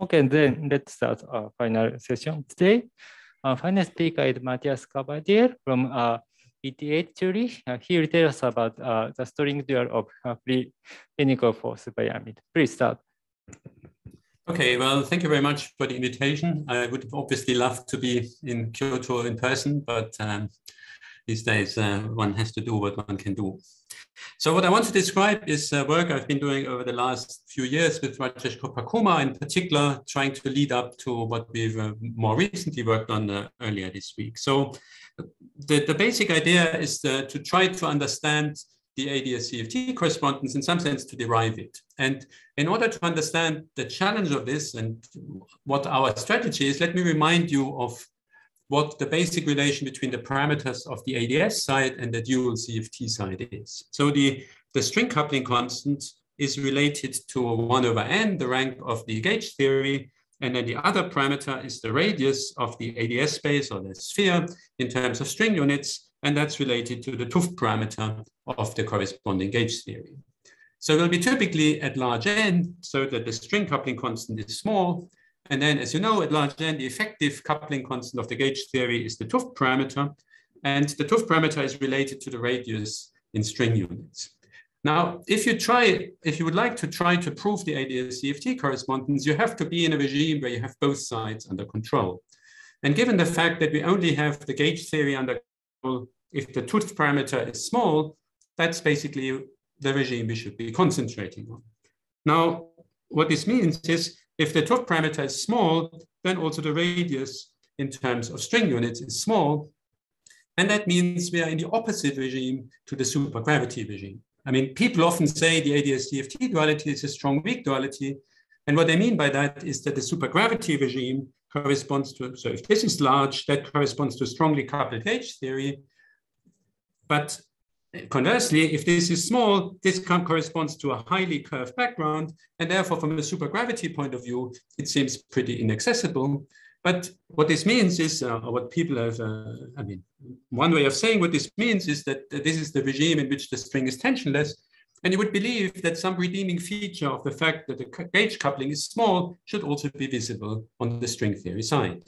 Okay, then let's start our final session today. Our final speaker is Matthias Gaberdiel from uh, ETH Zurich. Uh, he will tell us about uh, the string dual of uh, free clinical force by. Please start. Okay, well, thank you very much for the invitation. I would obviously love to be in Kyoto in person, but um, these days uh, one has to do what one can do. So what I want to describe is work I've been doing over the last few years with Rajesh Gopakumar, in particular, trying to lead up to what we've uh, more recently worked on uh, earlier this week. So the, the basic idea is uh, to try to understand the ADS-CFT correspondence in some sense to derive it. And in order to understand the challenge of this and what our strategy is, let me remind you of what the basic relation between the parameters of the ADS side and the dual CFT side is. So the, the string coupling constant is related to 1 over n, the rank of the gauge theory, and then the other parameter is the radius of the ADS space or the sphere in terms of string units, and that's related to the 't Hooft parameter of the corresponding gauge theory. So it will be typically at large n, so that the string coupling constant is small, and then, as you know, at large n, the effective coupling constant of the gauge theory is the 't Hooft parameter. And the 't Hooft parameter is related to the radius in string units. Now, if you try, if you would like to try to prove the ADS-CFT correspondence, you have to be in a regime where you have both sides under control. And given the fact that we only have the gauge theory under control if the 't Hooft parameter is small, that's basically the regime we should be concentrating on. Now, what this means is if the 't Hooft parameter is small, then also the radius in terms of string units is small. And that means we are in the opposite regime to the supergravity regime. I mean, people often say the ADS-CFT duality is a strong weak duality. And what they mean by that is that the supergravity regime corresponds to, so if this is large, that corresponds to strongly coupled H theory. But Conversely, if this is small, this corresponds to a highly curved background, and therefore from a supergravity point of view, it seems pretty inaccessible. But what this means is, uh, what people have, uh, I mean, one way of saying what this means is that this is the regime in which the string is tensionless, and you would believe that some redeeming feature of the fact that the gauge coupling is small should also be visible on the string theory side.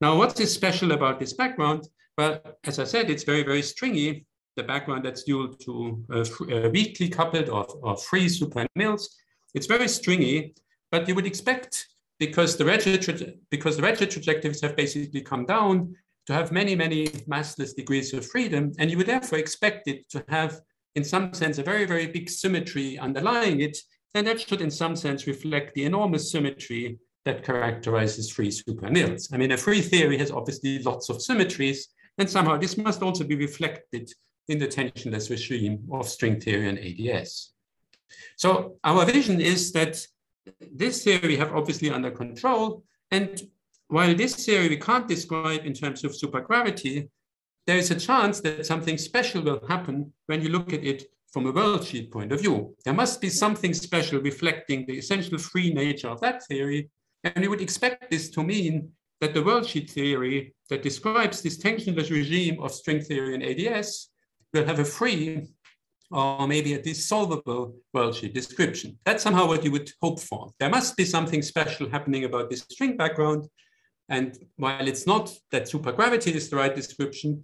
Now, what is special about this background? Well, as I said, it's very, very stringy, the background that's due to uh, uh, weakly coupled or, or free super nils. It's very stringy, but you would expect because the redshift because the trajectories have basically come down to have many, many massless degrees of freedom. And you would therefore expect it to have, in some sense, a very, very big symmetry underlying it. And that should, in some sense, reflect the enormous symmetry that characterizes free super nils. I mean, a free theory has obviously lots of symmetries, and somehow this must also be reflected in the tensionless regime of string theory and ADS. So our vision is that this theory we have obviously under control. And while this theory we can't describe in terms of supergravity, there is a chance that something special will happen when you look at it from a worldsheet point of view. There must be something special reflecting the essential free nature of that theory. And we would expect this to mean that the worldsheet theory that describes this tensionless regime of string theory and ADS will have a free or maybe a dissolvable worldsheet description. That's somehow what you would hope for. There must be something special happening about this string background. And while it's not that supergravity is the right description,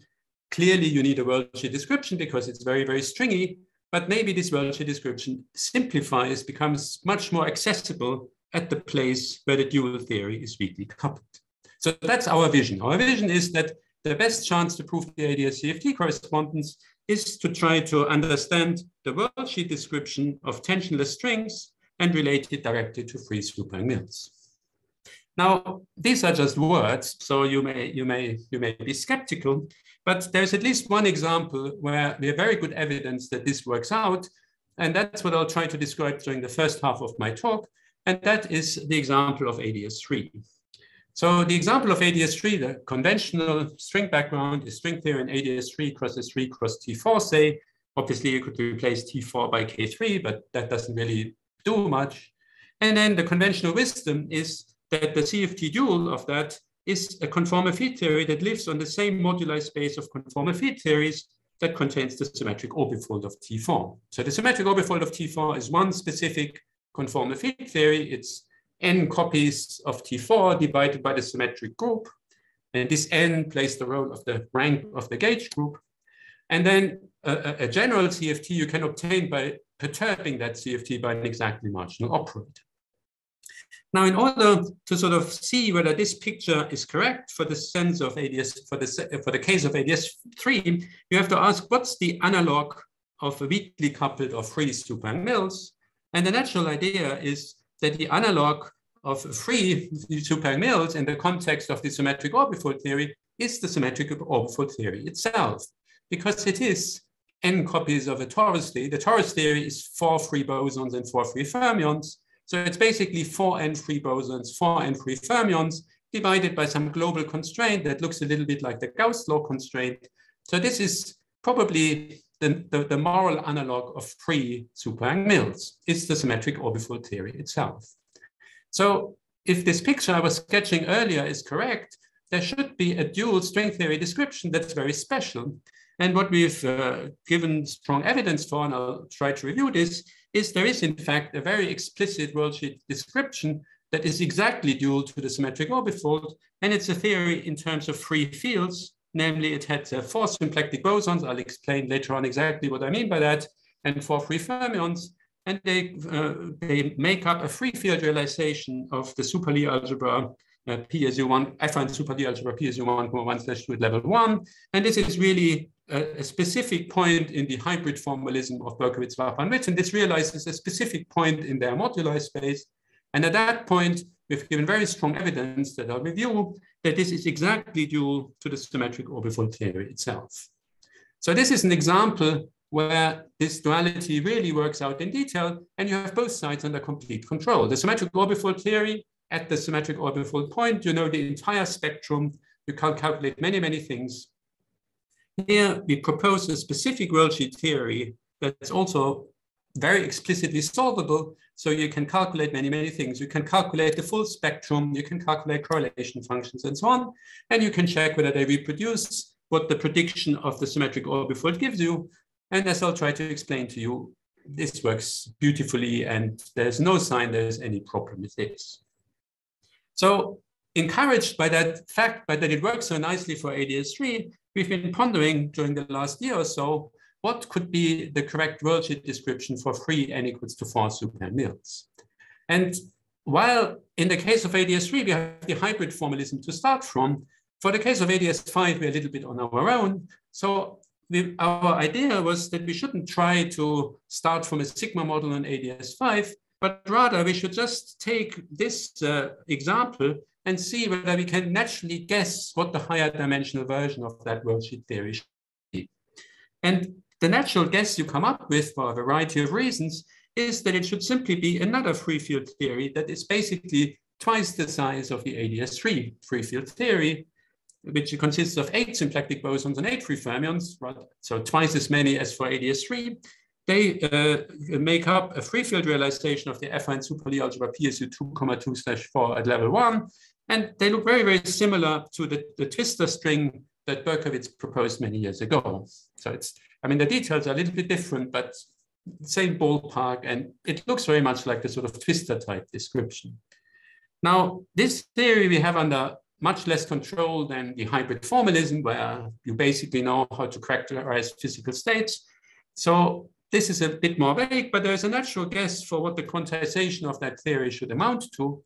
clearly you need a worldsheet description because it's very, very stringy. But maybe this worldsheet description simplifies, becomes much more accessible at the place where the dual theory is weakly coupled. So that's our vision. Our vision is that the best chance to prove the ADS-CFT correspondence is to try to understand the worldsheet description of tensionless strings and relate it directly to free super nils. Now, these are just words, so you may, you, may, you may be skeptical, but there's at least one example where we have very good evidence that this works out, and that's what I'll try to describe during the first half of my talk, and that is the example of ADS3. So the example of ADS3, the conventional string background is string theory in ADS3 cross S3 cross T4, say. Obviously, you could replace T4 by K3, but that doesn't really do much. And then the conventional wisdom is that the CFT dual of that is a conformal field theory that lives on the same moduli space of conformal field theories that contains the symmetric orbifold of T4. So the symmetric orbifold of T4 is one specific conformal field theory. It's n copies of T4 divided by the symmetric group. And this n plays the role of the rank of the gauge group. And then a, a general CFT you can obtain by perturbing that CFT by an exactly marginal operator. Now, in order to sort of see whether this picture is correct for the sense of ADS, for the, for the case of ADS3, you have to ask what's the analog of a weakly coupled or free super Mills? And the natural idea is that the analog of free super Mills in the context of the symmetric orbifold theory is the symmetric orbifold theory itself, because it is n copies of a torus theory. The torus theory is four free bosons and four free fermions. So it's basically four n free bosons, four n free fermions divided by some global constraint that looks a little bit like the Gauss law constraint. So this is probably the, the, the moral analog of free super Yang-Mills. It's the symmetric orbifold theory itself. So if this picture I was sketching earlier is correct, there should be a dual string theory description that's very special. And what we've uh, given strong evidence for, and I'll try to review this, is there is in fact a very explicit worldsheet description that is exactly dual to the symmetric orbifold. And it's a theory in terms of free fields, namely it had uh, four symplectic bosons. I'll explain later on exactly what I mean by that, and four free fermions. And they, uh, they make up a free field realization of the super Lie algebra uh, PSU1, affine super Lie algebra PSU1, 1 slash 2 at level 1. And this is really a, specific point in the hybrid formalism of Berkovits, Vafa, and this realizes a specific point in their moduli space. And at that point, we've given very strong evidence that I'll review that this is exactly due to the symmetric orbifold theory itself. So this is an example where this duality really works out in detail, and you have both sides under complete control. The symmetric orbifold theory at the symmetric orbifold point, you know the entire spectrum, you can calculate many, many things, here we propose a specific worldsheet theory that's also very explicitly solvable. So you can calculate many, many things. You can calculate the full spectrum, you can calculate correlation functions and so on. And you can check whether they reproduce what the prediction of the symmetric orbifold gives you. And as I'll try to explain to you, this works beautifully and there's no sign there's any problem with this. So encouraged by that fact, by that it works so nicely for ADS3, we've been pondering during the last year or so, what could be the correct worldsheet description for free n equals to four super Mills? And while in the case of ADS3, we have the hybrid formalism to start from, for the case of ADS5, we're a little bit on our own. So we, our idea was that we shouldn't try to start from a sigma model on ADS5, but rather we should just take this uh, example and see whether we can naturally guess what the higher dimensional version of that worldsheet theory should be. And the natural guess you come up with for a variety of reasons is that it should simply be another free field theory that is basically twice the size of the ADS3 free field theory, which consists of eight symplectic bosons and eight free fermions, right? so twice as many as for ADS3. They uh, make up a free field realization of the affine super algebra PSU 2,2 slash 4 at level 1, and they look very, very similar to the, the twistor string that Berkovits proposed many years ago. So it's, I mean, the details are a little bit different, but same ballpark, and it looks very much like the sort of twistor type description. Now, this theory we have under much less control than the hybrid formalism, where you basically know how to characterize physical states. So this is a bit more vague, but there's a natural guess for what the quantization of that theory should amount to.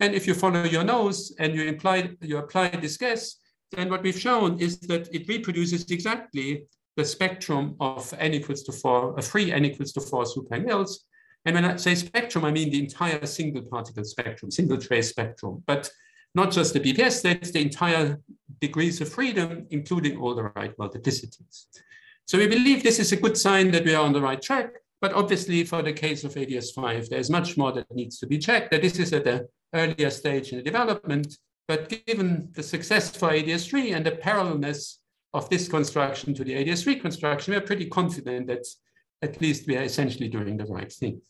And if you follow your nose and you imply you apply this guess, then what we've shown is that it reproduces exactly the spectrum of n equals to four, uh, a free n equals to four super Yang-Mills. And when I say spectrum, I mean the entire single particle spectrum, single trace spectrum, but not just the BPS states, the entire degrees of freedom, including all the right multiplicities. So we believe this is a good sign that we are on the right track, but obviously for the case of ADS5, there's much more that needs to be checked, that this is at the earlier stage in the development, but given the success for ADS3 and the parallelness of this construction to the ADS3 construction, we're pretty confident that at least we are essentially doing the right thing.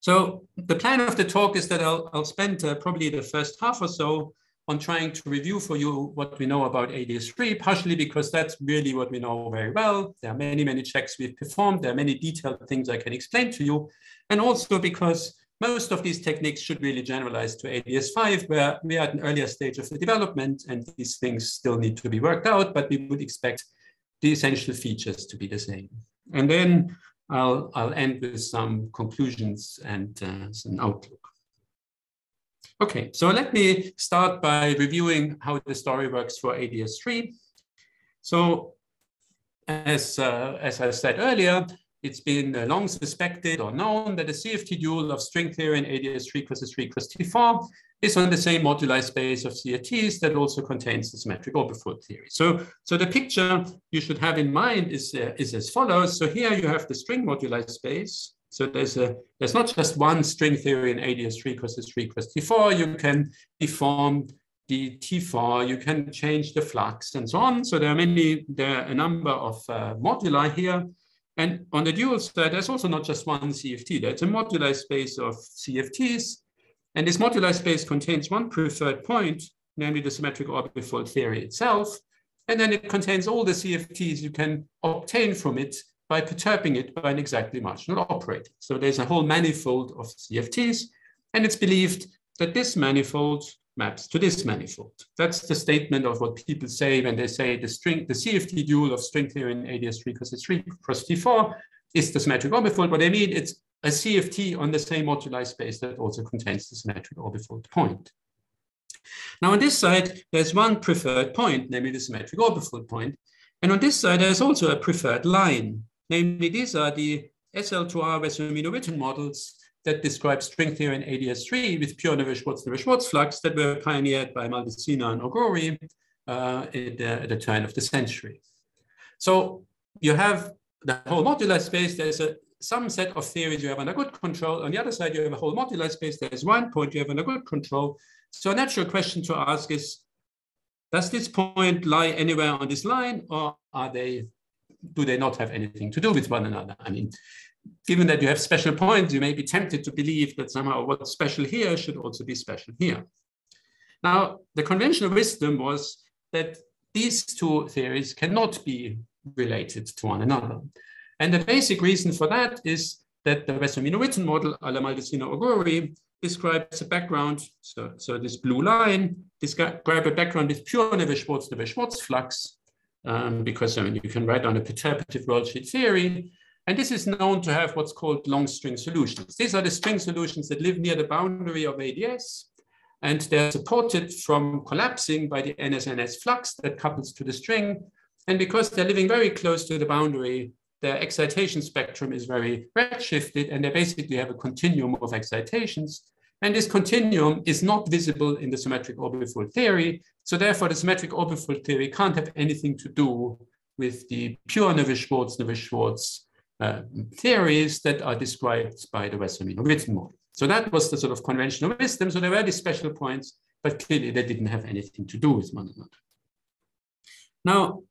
So the plan of the talk is that I'll, I'll spend uh, probably the first half or so on trying to review for you what we know about ADS3, partially because that's really what we know very well. There are many, many checks we've performed. There are many detailed things I can explain to you. And also because most of these techniques should really generalize to ADS5, where we are at an earlier stage of the development and these things still need to be worked out, but we would expect the essential features to be the same. And then I'll, I'll end with some conclusions and uh, some outlook. Okay, so let me start by reviewing how the story works for ADS3. So as, uh, as I said earlier, it's been uh, long suspected or known that the CFT dual of string theory and ADS3 cross 3 cross T4 is on the same moduli space of CFTs that also contains the symmetric orbifold theory. So, so the picture you should have in mind is, uh, is as follows. So here you have the string moduli space. So there's a there's not just one string theory in ADS3 cross 3 cross T4. You can deform the T4, you can change the flux and so on. So there are many, there are a number of uh, moduli here. And on the dual side, there's also not just one CFT. There's a moduli space of CFTs. And this moduli space contains one preferred point, namely the symmetric orbifold theory itself. And then it contains all the CFTs you can obtain from it by perturbing it by an exactly marginal operator. So there's a whole manifold of CFTs. And it's believed that this manifold maps to this manifold. That's the statement of what people say when they say the string, the CFT dual of string theory in ADS3 cross 3 cross T4 is the symmetric orbifold. What I mean, it's a CFT on the same moduli space that also contains the symmetric orbifold point. Now on this side, there's one preferred point, namely the symmetric orbifold point. And on this side, there's also a preferred line. Namely, these are the SL2R Wessel-Witten models that describes string theory in ADS3 with pure Neveu-Schwarz-Navier-Schwarz flux that were pioneered by Maldacena and Ooguri uh, at, the, at the turn of the century. So you have the whole moduli space, there's a some set of theories you have under good control. On the other side, you have a whole moduli space. There's one point you have under good control. So a natural question to ask is, does this point lie anywhere on this line or are they, do they not have anything to do with one another? I mean, given that you have special points, you may be tempted to believe that somehow what's special here should also be special here. Now, the conventional wisdom was that these two theories cannot be related to one another. And the basic reason for that is that the Wessel-Witten model, a la Maldacena Ooguri, describes a background, so, so this blue line, describe a background with pure Neveu-Schwarz, Neveu-Schwarz flux, um, because I mean, you can write down a perturbative worldsheet theory, and this is known to have what's called long string solutions. These are the string solutions that live near the boundary of ADS, and they're supported from collapsing by the NSNS flux that couples to the string. And because they're living very close to the boundary, their excitation spectrum is very redshifted, and they basically have a continuum of excitations. And this continuum is not visible in the symmetric orbifold theory. So therefore, the symmetric orbifold theory can't have anything to do with the pure Neveu-Schwarz uh, theories that are described by the Wessel-Witten model. So that was the sort of conventional wisdom. So there were these special points, but clearly they didn't have anything to do with one another. Now,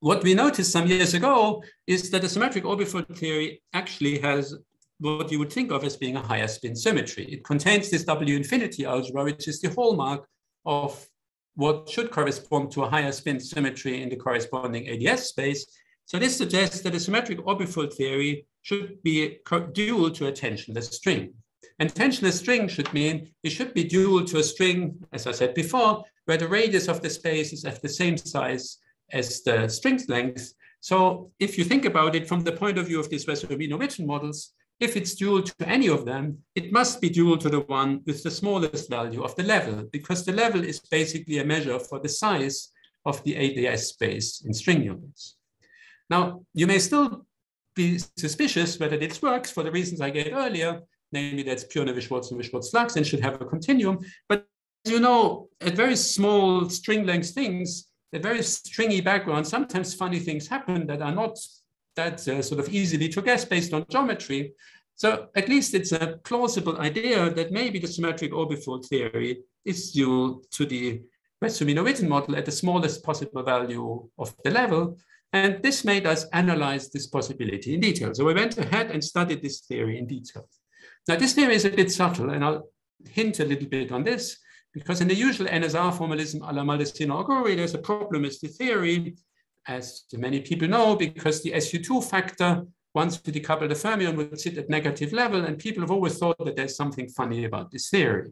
what we noticed some years ago is that the symmetric orbifold theory actually has what you would think of as being a higher spin symmetry. It contains this W infinity algebra, which is the hallmark of what should correspond to a higher spin symmetry in the corresponding ADS space. So this suggests that a symmetric orbifold theory should be dual to a tensionless string. And tensionless string should mean it should be dual to a string, as I said before, where the radius of the space is of the same size as the string length. So if you think about it from the point of view of these Wessel-Witten models, if it's dual to any of them, it must be dual to the one with the smallest value of the level, because the level is basically a measure for the size of the ADS space in string units. Now, you may still be suspicious whether this works for the reasons I gave earlier, namely that's pure Neveu-Schwarz and Neveu-Schwarz flux and should have a continuum. But you know, at very small string length things, a very stringy background, sometimes funny things happen that are not that uh, sort of easily to guess based on geometry. So at least it's a plausible idea that maybe the symmetric orbifold theory is due to the Wessel-Witten model at the smallest possible value of the level. And this made us analyze this possibility in detail. So we went ahead and studied this theory in detail. Now, this theory is a bit subtle, and I'll hint a little bit on this, because in the usual NSR formalism a la Maldacena Ooguri, there's a problem with the theory, as many people know, because the SU2 factor once we decouple the fermion would sit at negative level. And people have always thought that there's something funny about this theory.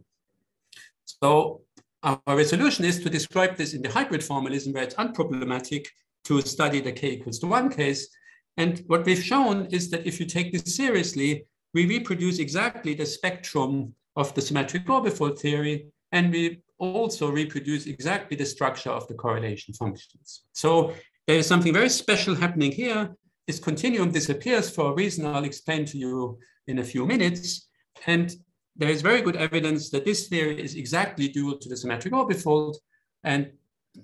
So our resolution is to describe this in the hybrid formalism where it's unproblematic to study the k equals to one case. And what we've shown is that if you take this seriously, we reproduce exactly the spectrum of the symmetric orbifold theory, and we also reproduce exactly the structure of the correlation functions. So there is something very special happening here. This continuum disappears for a reason I'll explain to you in a few minutes. And there is very good evidence that this theory is exactly dual to the symmetric orbifold. And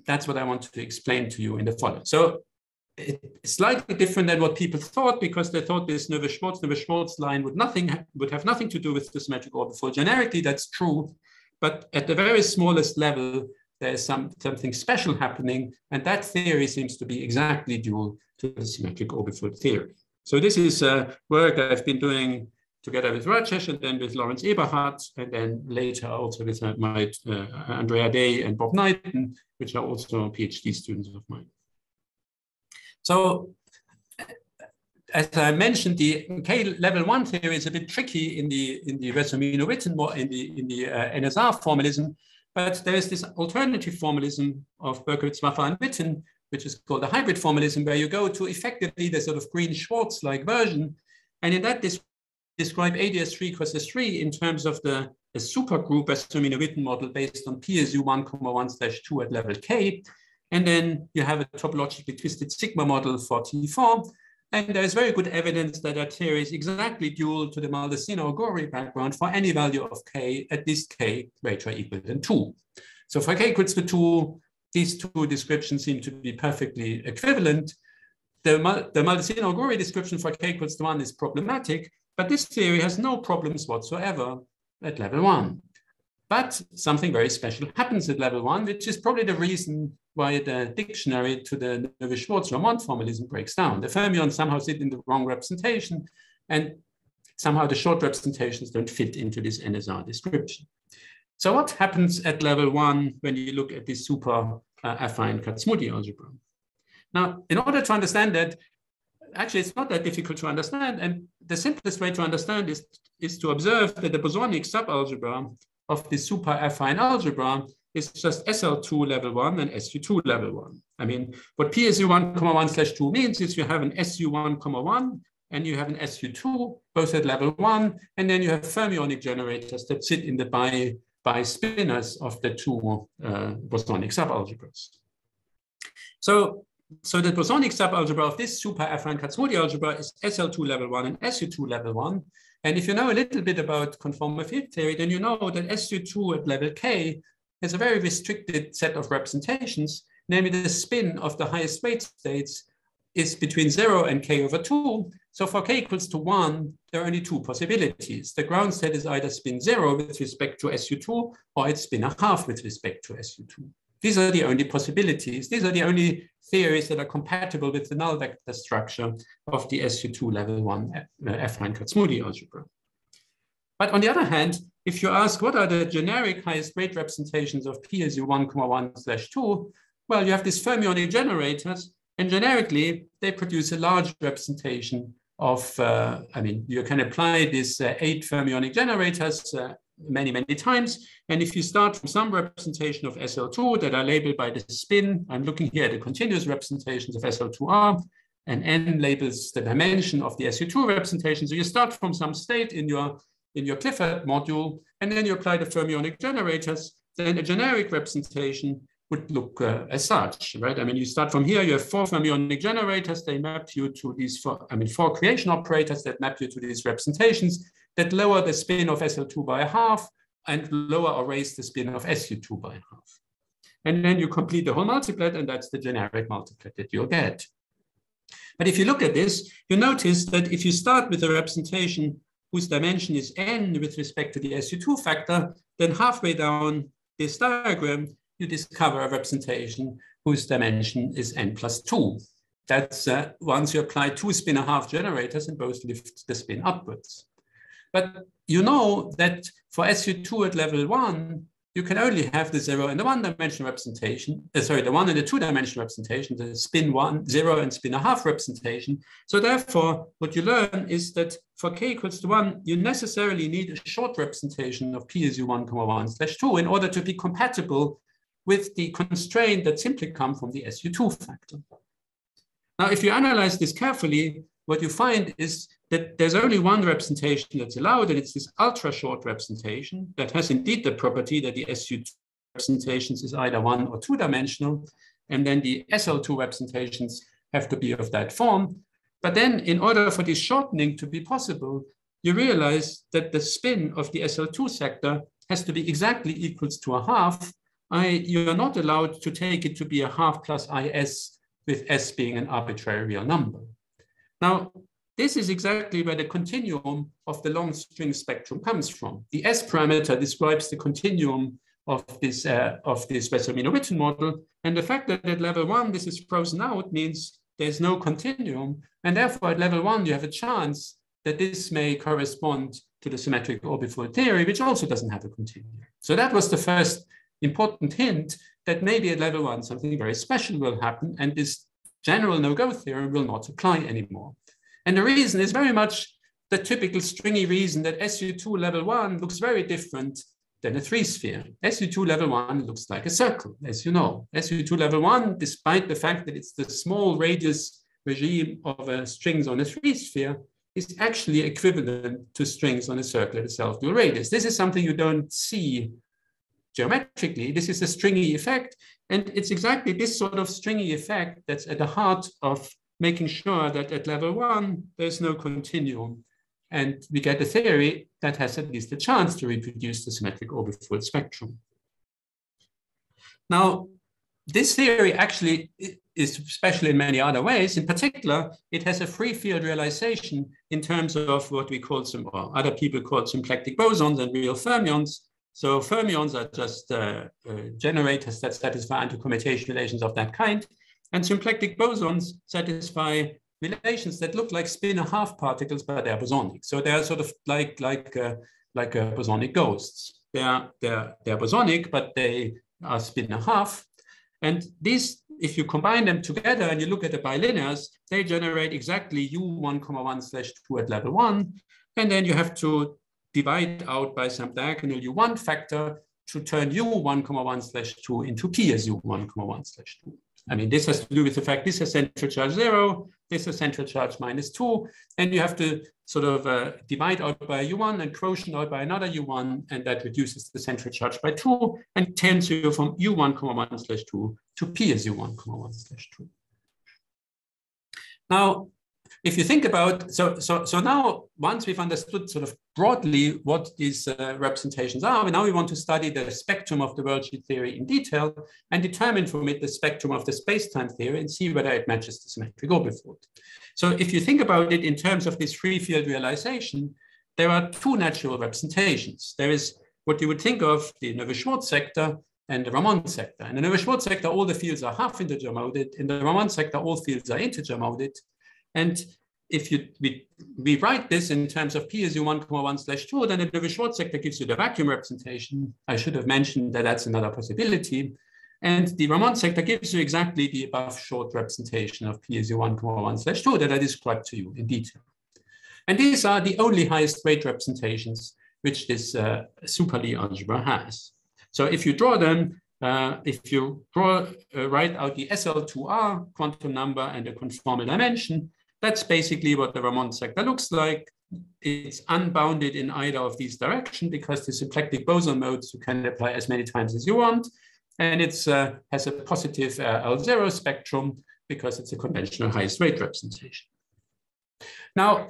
that's what I want to explain to you in the following. So it's slightly different than what people thought because they thought this Neveu-Schwarz, Neveu-Schwarz line would nothing would have nothing to do with the symmetric orbifold. Generically, that's true, but at the very smallest level, there's some, something special happening, and that theory seems to be exactly dual to the symmetric orbifold theory. So this is uh, work I've been doing together with Rajesh and then with Lorenz Eberhardt, and then later also with uh, my uh, Andrea Dei and Bob Knighton, which are also PhD students of mine. So as I mentioned, the K level one theory is a bit tricky in the in the Wessel-Witten in the in the uh, NSR formalism, but there is this alternative formalism of Berkovits, Vafa, and Witten, which is called the hybrid formalism, where you go to effectively the sort of Green-Schwarz-like version, and in that this describe ADS3 cross S3 in terms of the, the supergroup Wessel-Witten model based on PSU 1,1 slash 2 at level K, and then you have a topologically twisted sigma model for T4. And there is very good evidence that that theory is exactly dual to the Maldacena-Ooguri background for any value of k at least k greater or equal than 2. So for k equals to 2, these two descriptions seem to be perfectly equivalent. The, the Maldacena-Ooguri description for k equals to 1 is problematic, but this theory has no problems whatsoever at level 1. But something very special happens at level 1, which is probably the reason why the dictionary to the Neveu-Schwarz-Ramond formalism breaks down. The fermions somehow sit in the wrong representation, and somehow the short representations don't fit into this NSR description. So what happens at level one when you look at this super uh, affine Kac-Moody algebra? Now, in order to understand that, actually it's not that difficult to understand. And the simplest way to understand is, is to observe that the bosonic subalgebra of the super affine algebra is just SL2 level one and SU2 level one. I mean, what PSU1, comma one slash two means is you have an SU1, comma one, and you have an SU2, both at level one, and then you have fermionic generators that sit in the bi, bi spinors of the two uh, bosonic subalgebras. So, so the bosonic subalgebra of this super affine Kac-Moody algebra is SL2 level one and SU2 level one. And if you know a little bit about conformal field theory, then you know that SU2 at level K has a very restricted set of representations, namely the spin of the highest weight states is between zero and k over two. So for k equals to one, there are only two possibilities. The ground state is either spin zero with respect to SU2 or it's spin a half with respect to SU2. These are the only possibilities. These are the only theories that are compatible with the null vector structure of the SU2 level one uh, affine Kac-Moody algebra. But on the other hand, if you ask what are the generic highest weight representations of PSU 1,1 slash 2, well, you have these fermionic generators, and generically, they produce a large representation of, uh, I mean, you can apply these uh, eight fermionic generators uh, many, many times. And if you start from some representation of SL2 that are labeled by the spin, I'm looking here at the continuous representations of SL2R, and N labels the dimension of the SU2 representation. So you start from some state in your in your Clifford module, and then you apply the fermionic generators, then a generic representation would look uh, as such, right? I mean, you start from here, you have four fermionic generators, they map you to these four, I mean, four creation operators that map you to these representations that lower the spin of SL2 by a half and lower or raise the spin of SU2 by half. And then you complete the whole multiplet, and that's the generic multiplet that you'll get. But if you look at this, you notice that if you start with a representation whose dimension is n with respect to the SU2 factor, then halfway down this diagram, you discover a representation whose dimension is n plus 2. That's uh, once you apply two spin a half generators and both lift the spin upwards. But you know that for SU2 at level 1, you can only have the zero and the one dimensional representation, uh, sorry, the one and the two dimensional representation, the spin one, zero and spin a half representation. So therefore, what you learn is that for k equals to one, you necessarily need a short representation of PSU one comma one slash two in order to be compatible with the constraint that simply come from the SU2 factor. Now, if you analyze this carefully, what you find is that there's only one representation that's allowed, and it's this ultra short representation that has indeed the property that the SU2 representations is either one or two dimensional, and then the SL2 representations have to be of that form. But then in order for this shortening to be possible, you realize that the spin of the SL2 sector has to be exactly equals to a half. I, you are not allowed to take it to be a half plus IS with S being an arbitrary real number. Now, this is exactly where the continuum of the long string spectrum comes from. The S parameter describes the continuum of this, uh, of this Wessel-Witten model. And the fact that at level one, this is frozen out means there's no continuum. And therefore at level one, you have a chance that this may correspond to the symmetric orbifold theory, which also doesn't have a continuum. So that was the first important hint that maybe at level one, something very special will happen and this general no-go theorem will not apply anymore. And the reason is very much the typical stringy reason that SU2 level one looks very different than a three sphere. SU2 level one looks like a circle, as you know. SU2 level one, despite the fact that it's the small radius regime of a strings on a three sphere, is actually equivalent to strings on a circle at a self-dual radius. This is something you don't see geometrically. This is a stringy effect. And it's exactly this sort of stringy effect that's at the heart of making sure that at level one, there's no continuum. And we get a theory that has at least a chance to reproduce the symmetric orbifold spectrum. Now, this theory actually is special in many other ways. In particular, it has a free field realization in terms of what we call some, or other people call symplectic bosons and real fermions. So fermions are just uh, uh, generators that satisfy anti-commutation relations of that kind. And symplectic bosons satisfy relations that look like spin and half particles, but they're bosonic. So they're sort of like like uh, like uh, bosonic ghosts. They're they're they're bosonic, but they are spin and half. And these, if you combine them together and you look at the bilinears, they generate exactly u1 comma 1 slash 2 at level 1. And then you have to divide out by some diagonal u1 factor to turn u1 comma 1 slash 2 into PSU1 comma 1 slash 2. I mean, this has to do with the fact this has central charge zero, this is central charge minus two, and you have to sort of uh, divide out by u1 and quotient out by another u1, and that reduces the central charge by two and turns you from u1 comma 1 slash 2 to PSU1 comma 1 slash 2. Now, if you think about, so, so, so now once we've understood sort of broadly what these uh, representations are, And now we want to study the spectrum of the worldsheet theory in detail and determine from it the spectrum of the space-time theory and see whether it matches the symmetric orbifold. So if you think about it in terms of this free field realization, there are two natural representations. There is what you would think of the Neveu-Schwarz sector and the Ramond sector. In the Neveu-Schwarz sector, all the fields are half integer moded. In the Ramond sector, all fields are integer moded. And if you we, we write this in terms of PSU1 comma 1 slash 2, then the Neveu-Schwarz sector gives you the vacuum representation. I should have mentioned that that's another possibility. And the Ramond sector gives you exactly the above short representation of PSU1 comma 1 slash 2 that I described to you in detail. And these are the only highest weight representations which this uh, super Lie algebra has. So if you draw them, uh, if you draw, uh, write out the SL2R quantum number and the conformal dimension, that's basically what the Ramond sector looks like. It's unbounded in either of these directions because the symplectic boson modes you can apply as many times as you want. And it uh, has a positive uh, L0 spectrum because it's a conventional highest weight representation. Now,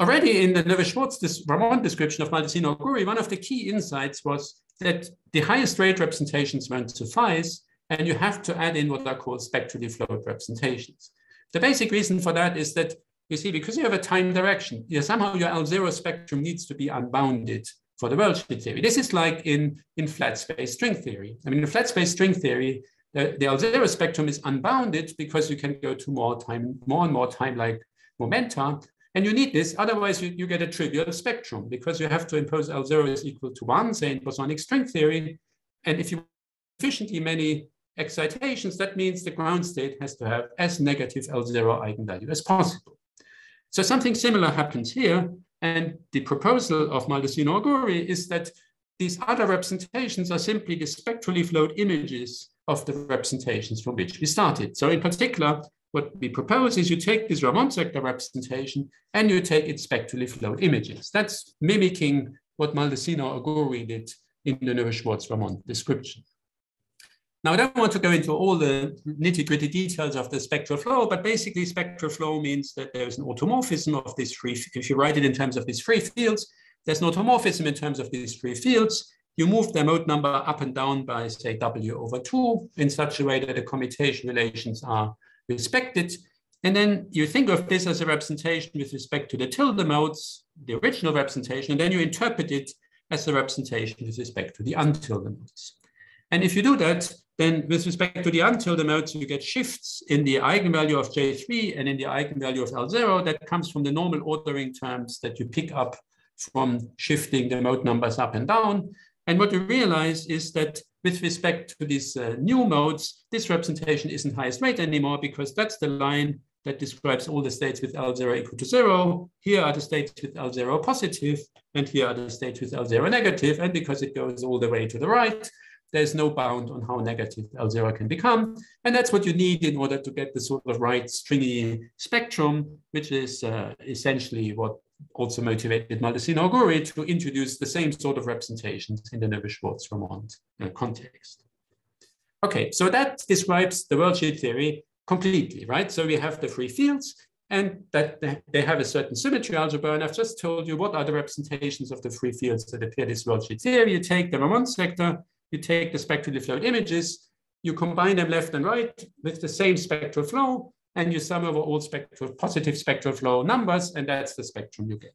already in the Neveu-Schwarz this Ramond description of Maldacena-Ooguri, one of the key insights was that the highest weight representations won't suffice, and you have to add in what are called spectrally flowed representations. The basic reason for that is that you see, because you have a time direction, you somehow your L0 spectrum needs to be unbounded for the worldsheet theory. This is like in, in flat space string theory. I mean, in flat space string theory, the, the L0 spectrum is unbounded because you can go to more time, more and more time-like momenta. And you need this, otherwise you, you get a trivial spectrum because you have to impose L0 is equal to one, say in bosonic string theory. And if you sufficiently many excitations, that means the ground state has to have as negative L0 eigenvalue as possible. So something similar happens here. And the proposal of Maldacena Ooguri is that these other representations are simply the spectrally flowed images of the representations from which we started. So in particular, what we propose is you take this Ramond sector representation and you take its spectrally flowed images. That's mimicking what Maldacena Ooguri did in the Neveu-Schwarz-Ramond description. Now, I don't want to go into all the nitty gritty details of the spectral flow, but basically spectral flow means that there's an automorphism of these free, if you write it in terms of these free fields, there's an automorphism in terms of these free fields. You move the mode number up and down by say W over two in such a way that the commutation relations are respected. And then you think of this as a representation with respect to the tilde modes, the original representation, and then you interpret it as a representation with respect to the untilde modes. And if you do that, then with respect to the untilde modes, you get shifts in the eigenvalue of J3 and in the eigenvalue of L0 that comes from the normal ordering terms that you pick up from shifting the mode numbers up and down. And what you realize is that with respect to these uh, new modes, this representation isn't highest weight anymore because that's the line that describes all the states with L0 equal to zero. Here are the states with L0 positive, and here are the states with L0 negative. And because it goes all the way to the right, there's no bound on how negative L0 can become. And that's what you need in order to get the sort of right stringy spectrum, which is uh, essentially what also motivated Maldacena Ooguri to introduce the same sort of representations in the Neveu-Schwarz-Ramond uh, context. Okay, so that describes the worldsheet theory completely, right? So we have the free fields and that they have a certain symmetry algebra. And I've just told you what are the representations of the free fields that appear this worldsheet theory. You take the Ramond sector, you take the spectrally flowed images, you combine them left and right with the same spectral flow, and you sum over all spectral, positive spectral flow numbers, and that's the spectrum you get.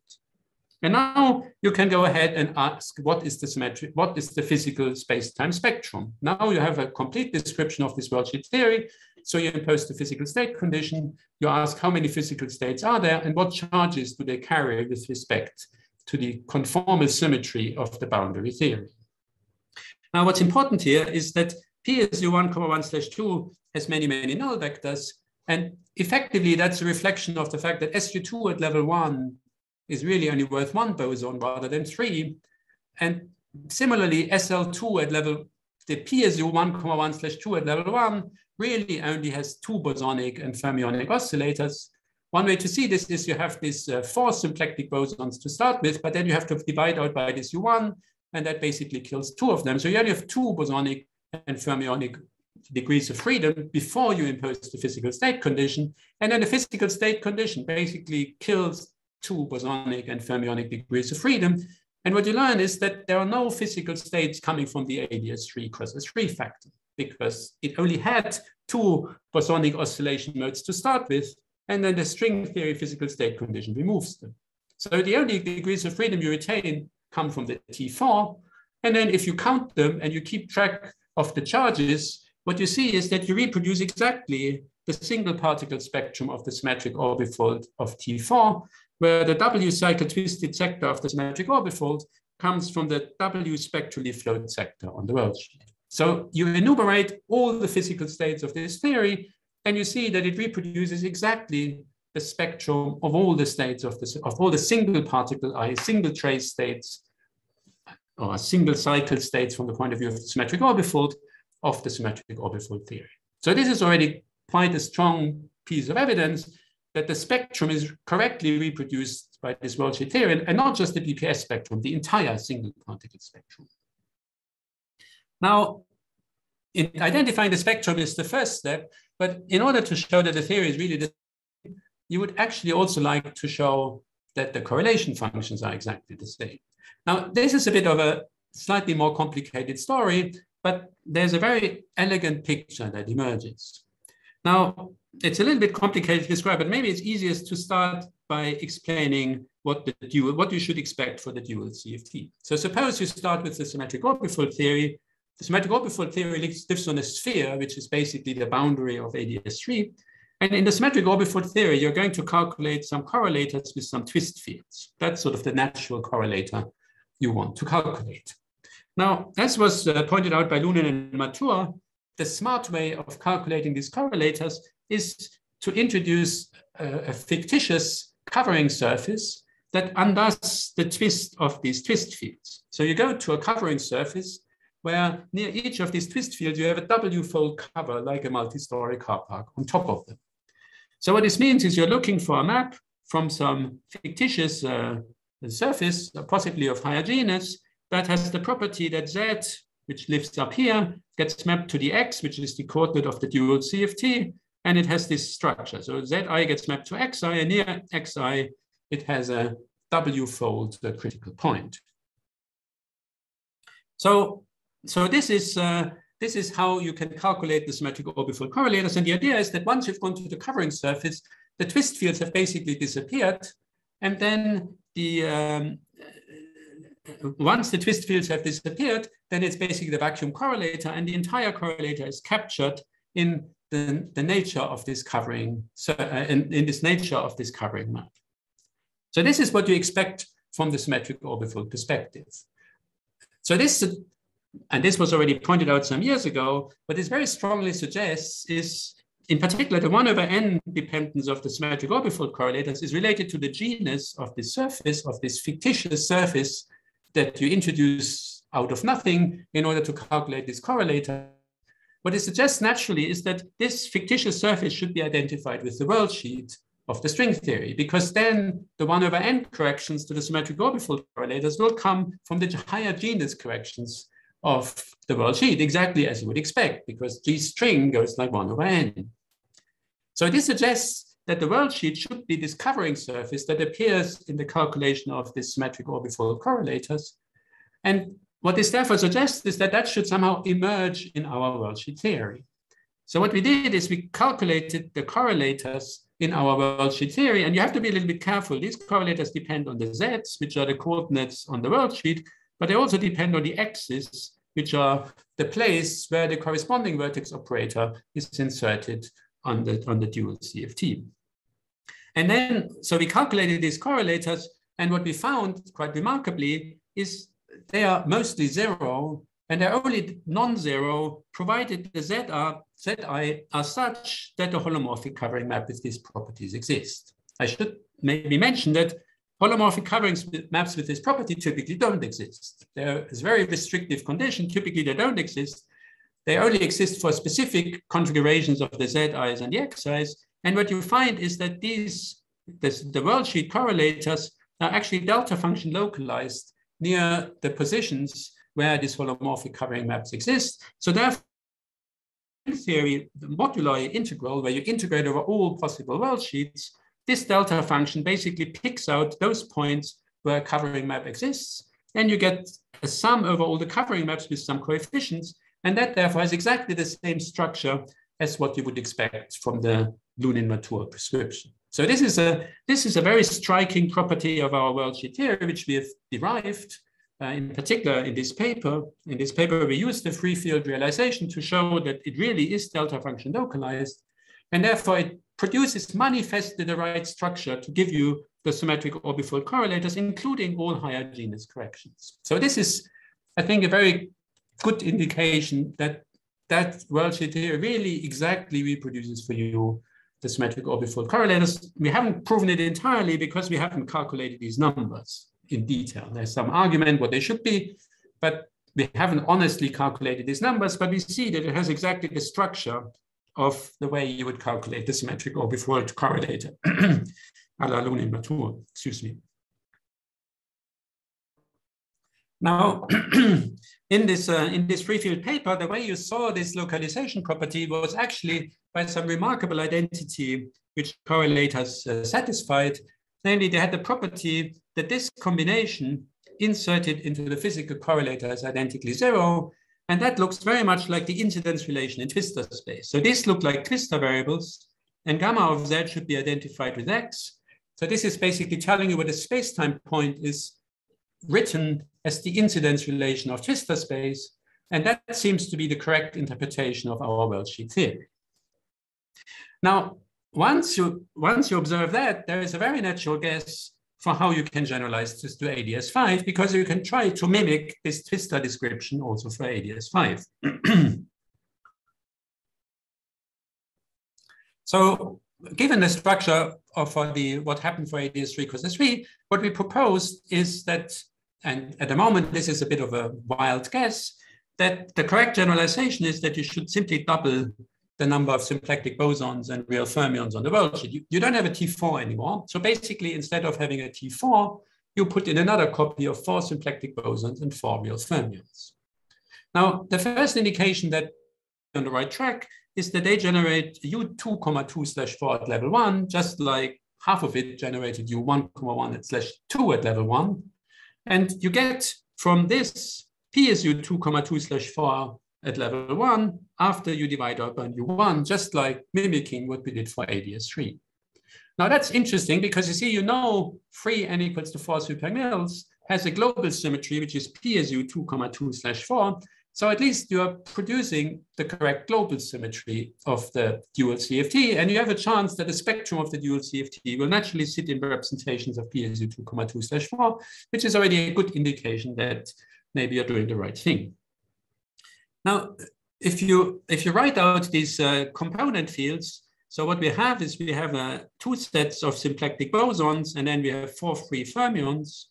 And now you can go ahead and ask, what is the symmetry, what is the physical space-time spectrum? Now you have a complete description of this worldsheet theory. So you impose the physical state condition, you ask how many physical states are there and what charges do they carry with respect to the conformal symmetry of the boundary theory. Now, what's important here is that PSU1, comma 1 slash 2 has many, many null vectors. And effectively, that's a reflection of the fact that SU2 at level one is really only worth one boson rather than three. And similarly, SL2 at level, the PSU1, comma 1 slash 2 at level one really only has two bosonic and fermionic oscillators. One way to see this is you have these uh, four symplectic bosons to start with, but then you have to divide out by this U1, and that basically kills two of them. So you only have two bosonic and fermionic degrees of freedom before you impose the physical state condition. And then the physical state condition basically kills two bosonic and fermionic degrees of freedom. And what you learn is that there are no physical states coming from the ADS3 cross S3 factor because it only had two bosonic oscillation modes to start with. And then the string theory physical state condition removes them. So the only degrees of freedom you retain come from the T4. And then if you count them and you keep track of the charges, what you see is that you reproduce exactly the single particle spectrum of the symmetric orbifold of T4, where the W cycle twisted sector of the symmetric orbifold comes from the W spectrally flowed sector on the worldsheet. So you enumerate all the physical states of this theory, and you see that it reproduces exactly the spectrum of all the states of, the, of all the single particle, i.e. single trace states, or single cycle states from the point of view of the symmetric orbifold of the symmetric orbifold theory. So this is already quite a strong piece of evidence that the spectrum is correctly reproduced by this worldsheet theory, and not just the BPS spectrum, the entire single particle spectrum. Now, in identifying the spectrum is the first step, but in order to show that the theory is really the you would actually also like to show that the correlation functions are exactly the same. Now, this is a bit of a slightly more complicated story, but there's a very elegant picture that emerges. Now, it's a little bit complicated to describe, but maybe it's easiest to start by explaining what the dual, what you should expect for the dual CFT. So suppose you start with the symmetric orbifold theory. The symmetric orbifold theory lives on a sphere, which is basically the boundary of ADS3. And in the symmetric orbifold theory, you're going to calculate some correlators with some twist fields. That's sort of the natural correlator you want to calculate. Now, as was uh, pointed out by Lunin and Mathur, the smart way of calculating these correlators is to introduce a, a fictitious covering surface that undoes the twist of these twist fields. So you go to a covering surface where near each of these twist fields, you have a W-fold cover like a multi-story car park on top of them. So what this means is you're looking for a map from some fictitious uh, surface, possibly of higher genus, that has the property that Z, which lives up here, gets mapped to the X, which is the coordinate of the dual CFT, and it has this structure. So Zi gets mapped to Xi, and near Xi, it has a W-fold critical point. So, so this is uh, this is how you can calculate the symmetric orbifold correlators. And the idea is that once you've gone to the covering surface, the twist fields have basically disappeared. And then the um, once the twist fields have disappeared, then it's basically the vacuum correlator and the entire correlator is captured in the, the nature of this covering, so, uh, in, in this nature of this covering map. So this is what you expect from the symmetric orbifold perspective. So this, and this was already pointed out some years ago, but this very strongly suggests is in particular, the one over n dependence of the symmetric orbifold correlators is related to the genus of the surface, of this fictitious surface that you introduce out of nothing in order to calculate this correlator. What it suggests naturally is that this fictitious surface should be identified with the world sheet of the string theory, because then the one over n corrections to the symmetric orbifold correlators will come from the higher genus corrections of the world sheet, exactly as you would expect, because G string goes like one over n. So this suggests that the world sheet should be this covering surface that appears in the calculation of the symmetric orbifold correlators. And what this therefore suggests is that that should somehow emerge in our world sheet theory. So what we did is we calculated the correlators in our world sheet theory, and you have to be a little bit careful. These correlators depend on the z's, which are the coordinates on the world sheet, but they also depend on the x's, which are the place where the corresponding vertex operator is inserted on the, on the dual CFT. And then, so we calculated these correlators, and what we found quite remarkably is they are mostly zero, and they're only non-zero provided the ZR, ZI are such that the holomorphic covering map with these properties exist. I should maybe mention that holomorphic covering maps with this property typically don't exist. There is very restrictive condition. Typically, they don't exist. They only exist for specific configurations of the z ZIs and the x XIs. And what you find is that these, this, the world sheet correlators are actually delta function localized near the positions where these holomorphic covering maps exist. So therefore, in theory, the modular integral, where you integrate over all possible world sheets, this delta function basically picks out those points where a covering map exists, and you get a sum over all the covering maps with some coefficients, and that therefore has exactly the same structure as what you would expect from the Lunin-Mathur prescription. So this is a this is a very striking property of our world sheet theory, which we have derived uh, in particular in this paper. In this paper, we use the free field realization to show that it really is delta function localized, and therefore it produces manifestly the right structure to give you the symmetric orbifold correlators, including all higher genus corrections. So this is, I think, a very good indication that that world sheet here really exactly reproduces for you the symmetric orbifold correlators. We haven't proven it entirely because we haven't calculated these numbers in detail. There's some argument what they should be, but we haven't honestly calculated these numbers, but we see that it has exactly the structure of the way you would calculate the symmetric orbifold correlator, a la Lunin-Mathur, excuse me. Now, in this uh, in this free field paper, the way you saw this localization property was actually by some remarkable identity which correlators uh, satisfied. Namely, they had the property that this combination inserted into the physical correlator is identically zero. And that looks very much like the incidence relation in twistor space. So this looked like twistor variables and gamma of z should be identified with x. So this is basically telling you what a space-time point is written as the incidence relation of twistor space. And that seems to be the correct interpretation of our world sheet theory. Now, once you, once you observe that, there is a very natural guess for how you can generalize this to ADS5 because you can try to mimic this twistor description also for ADS5. so given the structure of uh, the what happened for ADS3 cross S3, what we proposed is that, and at the moment this is a bit of a wild guess, that the correct generalization is that you should simply double the number of symplectic bosons and real fermions on the world sheet. You, you don't have a T4 anymore. So basically, instead of having a T4, you put in another copy of four symplectic bosons and four real fermions. Now, the first indication that you're on the right track is that they generate U2,2 slash 4 at level 1, just like half of it generated U1,1 slash 2 at level 1. And you get from this PSU2,2 slash 4 at level one after you divide up by U1, just like mimicking what we did for ADS3. Now that's interesting because you see, you know, free n equals to four super mils has a global symmetry, which is PSU 2, comma 2 slash four. So at least you are producing the correct global symmetry of the dual CFT, and you have a chance that the spectrum of the dual CFT will naturally sit in representations of PSU 2,2 slash 4, which is already a good indication that maybe you're doing the right thing. Now, if you if you write out these uh, component fields, so what we have is we have uh, two sets of symplectic bosons, and then we have four free fermions.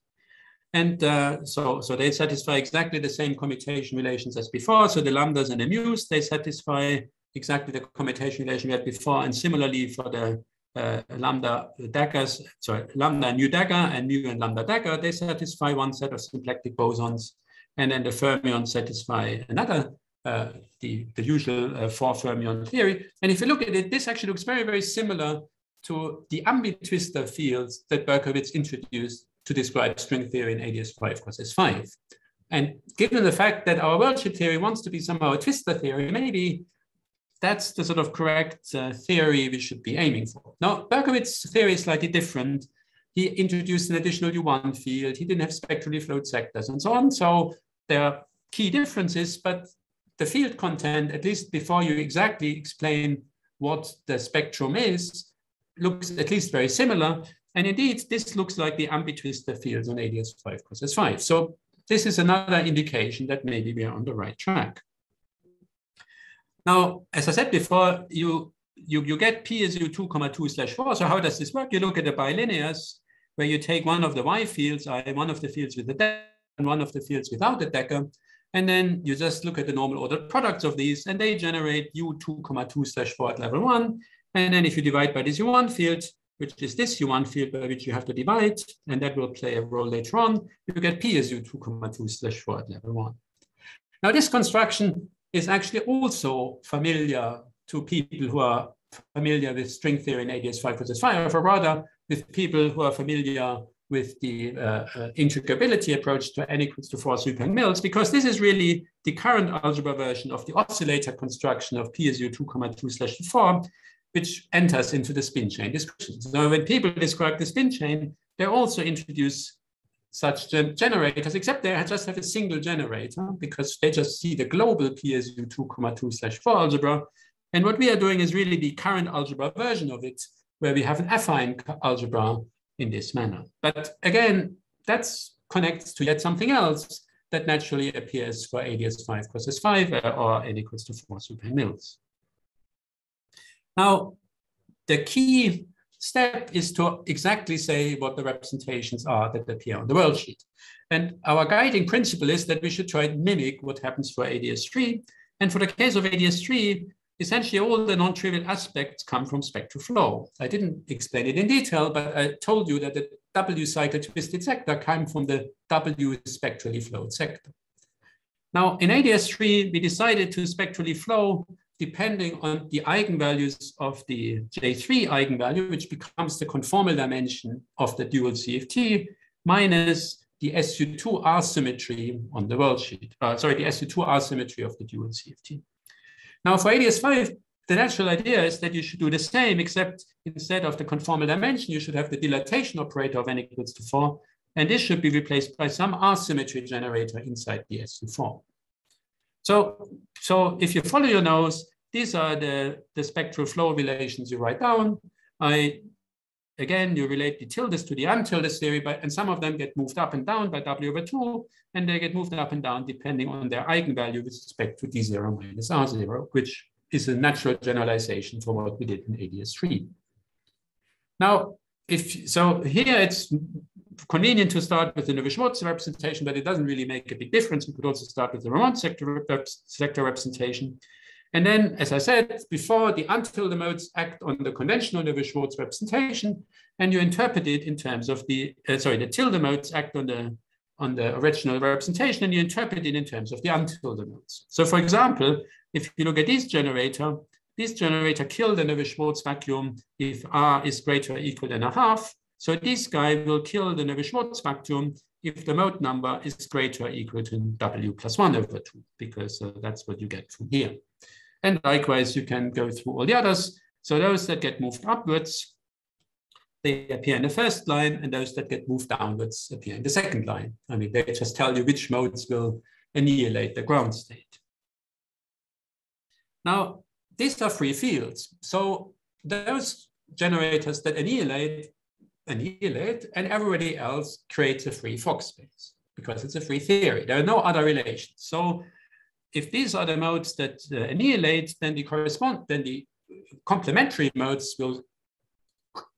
And uh, so, so they satisfy exactly the same commutation relations as before. So the lambdas and the mu's, they satisfy exactly the commutation relation we had before. And similarly for the uh, lambda daggers, sorry, lambda mu dagger and mu and lambda dagger, they satisfy one set of symplectic bosons. And then the fermions satisfy another uh, the, the usual uh, four fermion theory. And if you look at it, this actually looks very, very similar to the ambitwistor fields that Berkovits introduced to describe string theory in ADS5 cross S5. And given the fact that our worldsheet theory wants to be somehow a twistor theory, maybe that's the sort of correct uh, theory we should be aiming for. Now, Berkovits' theory is slightly different. He introduced an additional U1 field. He didn't have spectrally flowed sectors and so on. So there are key differences, but the field content, at least before you exactly explain what the spectrum is, looks at least very similar. And indeed, this looks like the ambitwistor fields on ADS5 cross S5. So this is another indication that maybe we are on the right track. Now, as I said before, you, you, you get PSU 2,2 slash 4. So how does this work? You look at the bilinears where you take one of the Y fields, I, one of the fields with the Dagger, and one of the fields without the Dagger, and then you just look at the normal ordered products of these and they generate U2,2 slash 4 at level 1. And then if you divide by this U1 field, which is this U1 field by which you have to divide, and that will play a role later on, you get P as PSU 2,2 slash 4 at level 1. Now this construction is actually also familiar to people who are familiar with string theory in ADS5 versus 5, or rather with people who are familiar with the uh, uh, integrability approach to n equals to four super mils, because this is really the current algebra version of the oscillator construction of PSU 2,2 slash 4, which enters into the spin chain description. So when people describe the spin chain, they also introduce such generators, except they just have a single generator because they just see the global PSU 2,2 slash 4 algebra. And what we are doing is really the current algebra version of it, where we have an affine algebra in this manner. But again, that connects to yet something else that naturally appears for ADS5 cross S5 uh, or n equals to 4 super mils. Now, the key step is to exactly say what the representations are that appear on the world sheet. And our guiding principle is that we should try to mimic what happens for ADS3. And for the case of ADS3, essentially all the non-trivial aspects come from spectral flow. I didn't explain it in detail, but I told you that the W cycle twisted sector came from the W spectrally flowed sector. Now in ADS3, we decided to spectrally flow depending on the eigenvalues of the J3 eigenvalue, which becomes the conformal dimension of the dual CFT, minus the SU2R symmetry on the world sheet. Uh, sorry, the SU2R symmetry of the dual CFT. Now for ADS5, the natural idea is that you should do the same, except instead of the conformal dimension, you should have the dilatation operator of n equals to 4. And this should be replaced by some R symmetry generator inside the SU4. So, so if you follow your nose, these are the, the spectral flow relations you write down. I again, you relate the tildes to the untildes theory, but, and some of them get moved up and down by W over two, and they get moved up and down depending on their eigenvalue with respect to D0 minus R0, which is a natural generalization for what we did in ADS3. Now, if so here it's convenient to start with the Neveu-Schwarz representation, but it doesn't really make a big difference. We could also start with the Ramond sector, sector representation. And then, as I said before, the untilde modes act on the conventional Neveu-Schwarz representation, and you interpret it in terms of the, uh, sorry, the tilde modes act on the, on the original representation, and you interpret it in terms of the untilde modes. So for example, if you look at this generator, this generator killed the Neveu-Schwarz vacuum if R is greater or equal than a half. So this guy will kill the Neveu-Schwarz vacuum if the mode number is greater or equal to W plus one over two, because uh, that's what you get from here. And likewise, you can go through all the others. So those that get moved upwards, they appear in the first line, and those that get moved downwards appear in the second line. I mean, they just tell you which modes will annihilate the ground state. Now, these are free fields. So those generators that annihilate, annihilate, and everybody else creates a free Fock space because it's a free theory. There are no other relations. So if these are the modes that uh, annihilate, then the correspond, then the complementary modes will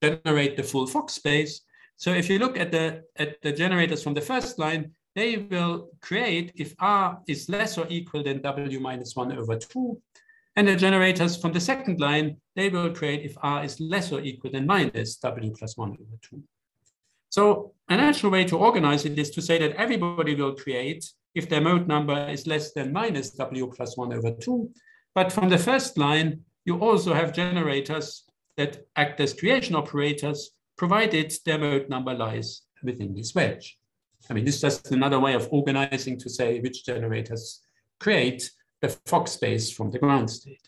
generate the full Fock space. So if you look at the at the generators from the first line, they will create if R is less or equal than W minus one over two. And the generators from the second line, they will create if R is less or equal than minus W plus one over two. So a natural way to organize it is to say that everybody will create if their mode number is less than minus W plus one over two. But from the first line, you also have generators that act as creation operators, provided their mode number lies within this wedge. I mean, this is just another way of organizing to say which generators create the Fock space from the ground state.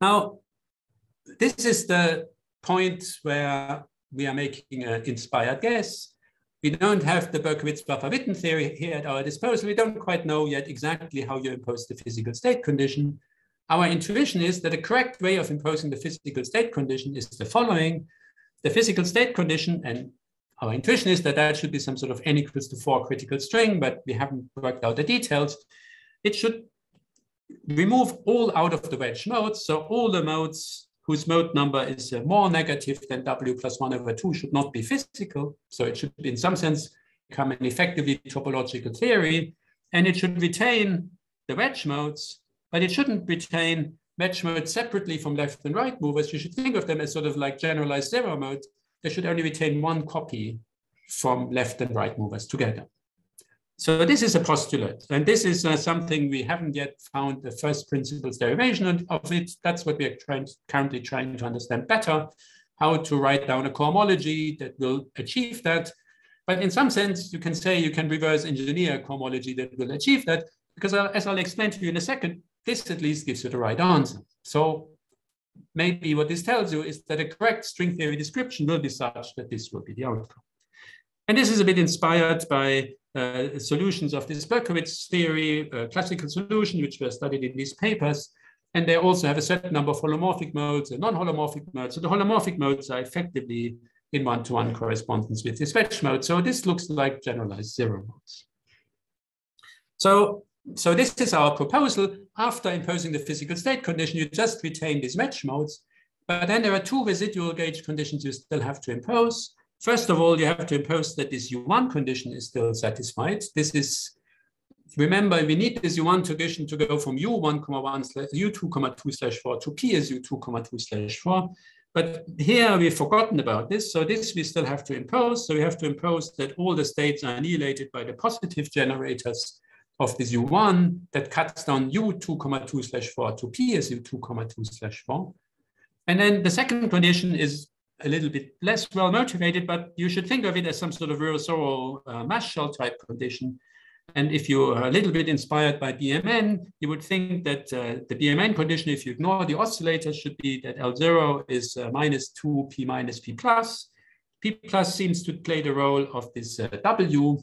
Now, this is the point where we are making an inspired guess we don't have the Berkovits-Vafa-Witten theory here at our disposal. We don't quite know yet exactly how you impose the physical state condition. Our intuition is that the correct way of imposing the physical state condition is the following. The physical state condition, and our intuition is that that should be some sort of n equals to four critical string, but we haven't worked out the details. It should remove all out of the wedge modes. So all the modes whose mode number is uh, more negative than W plus one over two should not be physical. So it should in some sense become an effectively topological theory and it should retain the wedge modes, but it shouldn't retain wedge modes separately from left and right movers. You should think of them as sort of like generalized zero modes. They should only retain one copy from left and right movers together. So this is a postulate, and this is uh, something we haven't yet found the first principles derivation of it. That's what we are trying, currently trying to understand better, how to write down a cohomology that will achieve that. But in some sense, you can say you can reverse engineer a cohomology that will achieve that, because uh, as I'll explain to you in a second, this at least gives you the right answer. So maybe what this tells you is that a correct string theory description will be such that this will be the outcome. And this is a bit inspired by uh, solutions of this Berkovits theory, uh, classical solution, which were studied in these papers. And they also have a certain number of holomorphic modes and non-holomorphic modes. So the holomorphic modes are effectively in one-to-one -one correspondence with this wedge mode. So this looks like generalized zero modes. So, so this is our proposal. After imposing the physical state condition, you just retain these wedge modes. But then there are two residual gauge conditions you still have to impose. First of all, you have to impose that this U1 condition is still satisfied. This is, remember, we need this U1 condition to go from U1, comma 1 slash U2, comma 2 slash 4 to P as U2, comma 2 slash 4. But here we've forgotten about this. So this we still have to impose. So we have to impose that all the states are annihilated by the positive generators of this U1 that cuts down U2, comma 2 slash 4 to P as U2, comma 2 slash 4. And then the second condition is a little bit less well motivated, but you should think of it as some sort of Virasoro uh, mass shell type condition. And if you're a little bit inspired by BMN, you would think that uh, the BMN condition, if you ignore the oscillator, should be that L0 is uh, minus 2 P minus P plus. P plus seems to play the role of this uh, W,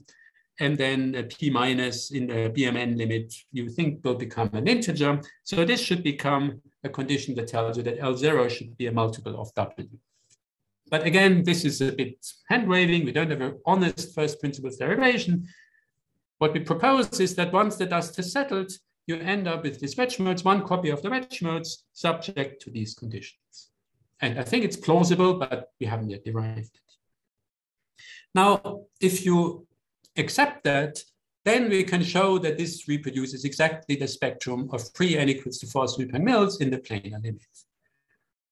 and then uh, P minus in the BMN limit, you think will become an integer. So this should become a condition that tells you that L0 should be a multiple of W. but again, this is a bit hand waving. We don't have an honest first principles derivation. What we propose is that once the dust is settled, you end up with these wedge modes, one copy of the wedge modes subject to these conditions. And I think it's plausible, but we haven't yet derived it. Now, if you accept that, then we can show that this reproduces exactly the spectrum of free n equals to 4 super Yang-Mills in the planar limit.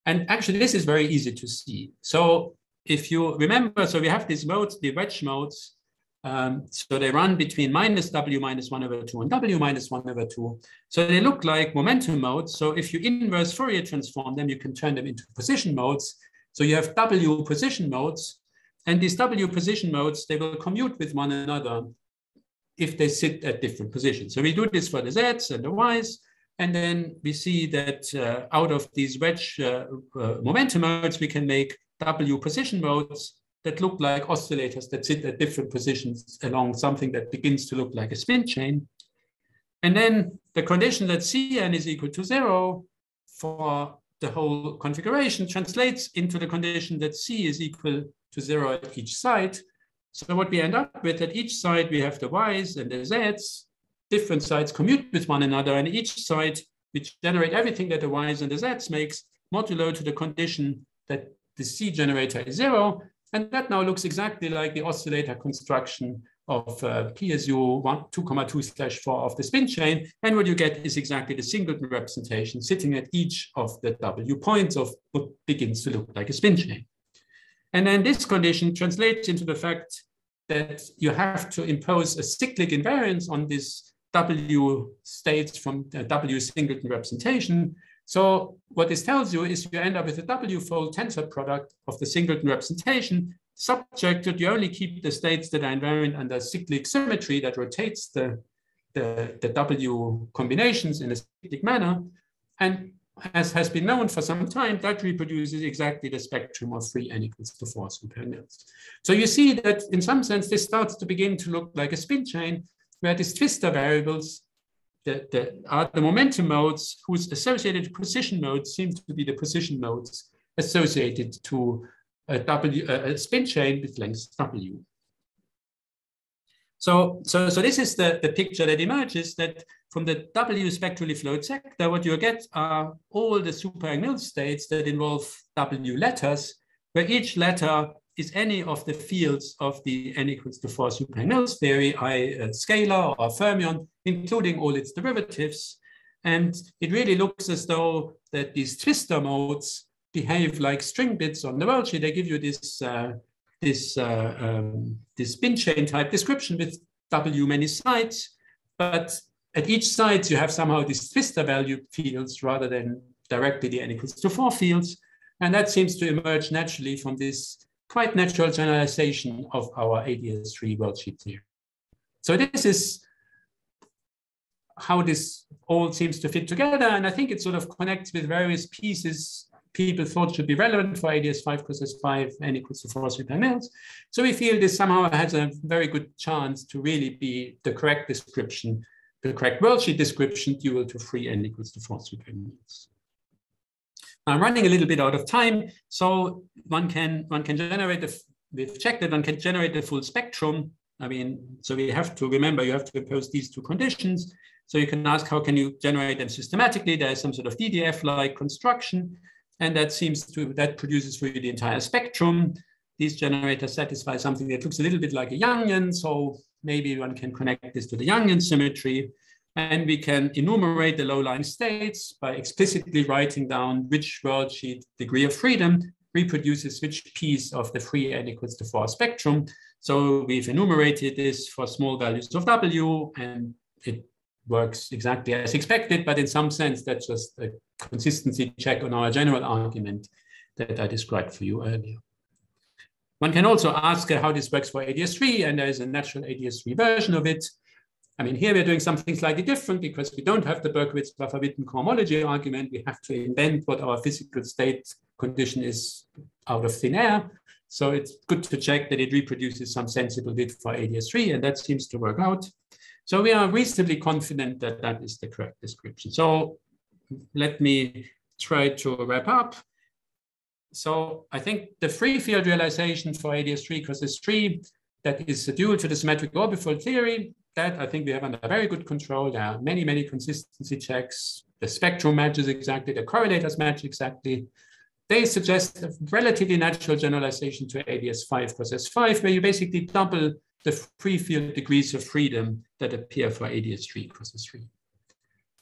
And actually, this is very easy to see. So if you remember, so we have these modes, the wedge modes. Um, so they run between minus w minus 1 over 2 and w minus 1 over 2. So they look like momentum modes. So if you inverse Fourier transform them, you can turn them into position modes. So you have w position modes. And these w position modes, they will commute with one another if they sit at different positions. So we do this for the z's and the y's. And then we see that uh, out of these wedge uh, uh, momentum modes, we can make W position modes that look like oscillators that sit at different positions along something that begins to look like a spin chain. And then the condition that Cn is equal to zero for the whole configuration translates into the condition that C is equal to zero at each side. So what we end up with at each side, we have the Ys and the Zs, different sides commute with one another, and each side, which generate everything that the y's and the z's makes, modulo to the condition that the C generator is zero. And that now looks exactly like the oscillator construction of uh, PSU 1, 2,2 slash 4 of the spin chain. And what you get is exactly the singleton representation sitting at each of the W points of what begins to look like a spin chain. And then this condition translates into the fact that you have to impose a cyclic invariance on this W states from the W singleton representation. So what this tells you is you end up with a W-fold tensor product of the singleton representation subjected, you only keep the states that are invariant under cyclic symmetry that rotates the, the, the W combinations in a cyclic manner. And as has been known for some time, that reproduces exactly the spectrum of free n equals to 4 super Yang-Mills. So you see that in some sense, this starts to begin to look like a spin chain where these twistor variables the, the, are the momentum modes whose associated position modes seem to be the position modes associated to a, w, a spin chain with length W. So, so, so this is the, the picture that emerges that from the W spectrally flowed sector, what you get are all the super states that involve W letters, where each letter is any of the fields of the n equals to 4 super Yang-Mills theory, I a scalar or fermion, including all its derivatives. And it really looks as though that these twistor modes behave like string bits on the world sheet. They give you this, uh, this, uh, um, this spin chain type description with W many sides, but at each side you have somehow these twistor value fields rather than directly the n equals to 4 fields. And that seems to emerge naturally from this quite natural generalization of our ADS3 worldsheet theory. So this is how this all seems to fit together. And I think it sort of connects with various pieces people thought should be relevant for ADS5 because there's 5 n equals to 4 super Yang-Mills. So we feel this somehow has a very good chance to really be the correct description, the correct worldsheet description dual to 3 n equals to 4 super Yang-Mills. I'm running a little bit out of time, so one can one can generate the we've checked that one can generate the full spectrum. I mean, so we have to remember you have to impose these two conditions. So you can ask how can you generate them systematically? There's some sort of DDF-like construction, and that seems to that produces for you the entire spectrum. These generators satisfy something that looks a little bit like a Yangian, so maybe one can connect this to the Yangian symmetry. And we can enumerate the low-lying states by explicitly writing down which worldsheet degree of freedom reproduces which piece of the free n equals to 4 spectrum. So we've enumerated this for small values of W, and it works exactly as expected, but in some sense, that's just a consistency check on our general argument that I described for you earlier. One can also ask uh, how this works for ADS3, and there is a natural ADS3 version of it. I mean, here we're doing something slightly different because we don't have the Berkovits-Vafa-Witten cohomology argument. We have to invent what our physical state condition is out of thin air. So it's good to check that it reproduces some sensible bit for ADS3, and that seems to work out. So we are reasonably confident that that is the correct description. So let me try to wrap up. so I think the free field realization for ADS3 cross S3 that is due to the symmetric orbifold theory, that I think we have under very good control. There are many, many consistency checks. The spectrum matches exactly, the correlators match exactly. They suggest a relatively natural generalization to ADS5 cross S5, where you basically double the free field degrees of freedom that appear for ADS3 cross S3.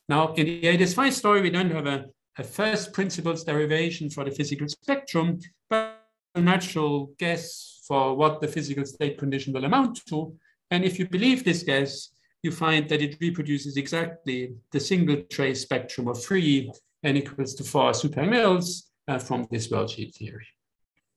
Now, in the ADS5 story, we don't have a a first principles derivation for the physical spectrum, but a natural guess for what the physical state condition will amount to. And if you believe this guess, you find that it reproduces exactly the single trace spectrum of three n equals to four super Mills uh, from this worldsheet theory.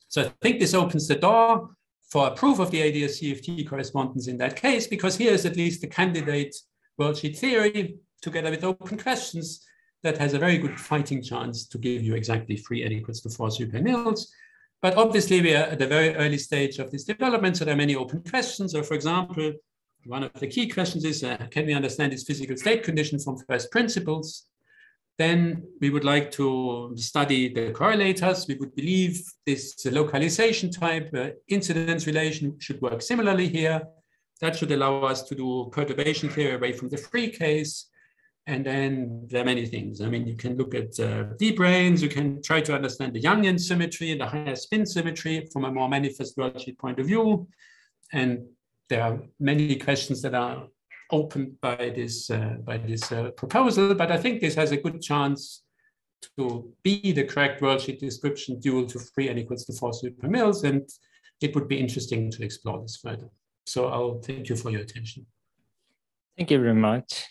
So I think this opens the door for a proof of the ADS CFT correspondence in that case, because here is at least the candidate worldsheet theory together with open questions that has a very good fighting chance to give you exactly three n equals to four super Mills. But obviously we are at the very early stage of this development, so there are many open questions. So for example, one of the key questions is, uh, can we understand this physical state condition from first principles? Then we would like to study the correlators. We would believe this localization type uh, incidence relation should work similarly here. That should allow us to do perturbation theory away from the free case. And then there are many things. I mean, you can look at uh, d-branes, you can try to understand the Yangian symmetry and the higher spin symmetry from a more manifest worldsheet point of view. And there are many questions that are opened by this, uh, by this uh, proposal, but I think this has a good chance to be the correct worldsheet description dual to three n equals to four super Mills, and it would be interesting to explore this further. So I'll thank you for your attention. Thank you very much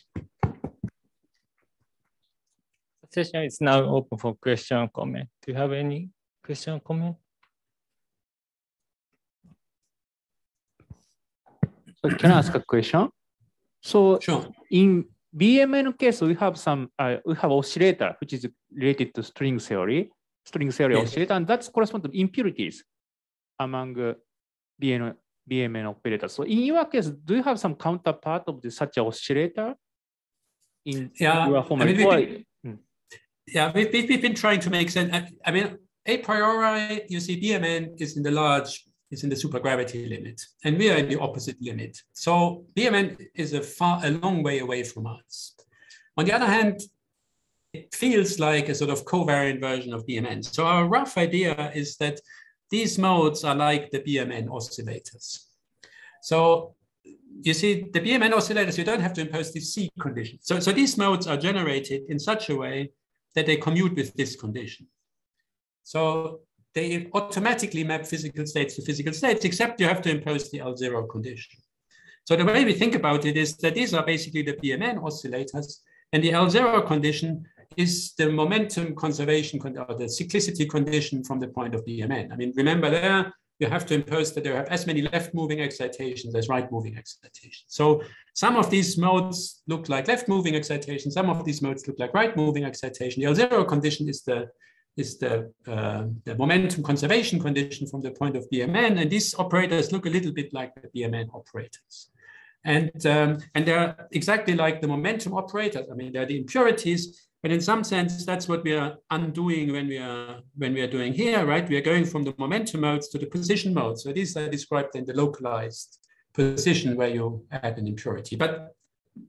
session is now open for question and comment. Do you have any question or comment? So can I ask a question? So sure. in BMN case, we have some, uh, we have oscillator, which is related to string theory, string theory yes. oscillator, and that's correspond to impurities among uh, BN, BMN operators. So in your case, do you have some counterpart of the, such oscillator in yeah, your home? I mean, yeah, we've, we've been trying to make sense. I, mean, a priori, you see, BMN is in the large, is in the supergravity limit, and we are in the opposite limit. So BMN is a far, a long way away from us. On the other hand, it feels like a sort of covariant version of BMN. So our rough idea is that these modes are like the BMN oscillators. So you see, the BMN oscillators, you don't have to impose these C conditions. So, so these modes are generated in such a way that they commute with this condition. So they automatically map physical states to physical states, except you have to impose the L0 condition. So the way we think about it is that these are basically the BMN oscillators, and the L0 condition is the momentum conservation or the cyclicity condition from the point of BMN. I mean, remember there, you have to impose that there are as many left moving excitations as right moving excitations. So some of these modes look like left moving excitation, some of these modes look like right moving excitation. The L0 condition is the is the, uh, the momentum conservation condition from the point of BMN. And these operators look a little bit like the BMN operators. And, um, and they're exactly like the momentum operators. I mean, they're the impurities, but in some sense, that's what we are undoing when we are when we are doing here, right? We are going from the momentum modes to the position modes. So these are described in the localized position where you add an impurity. But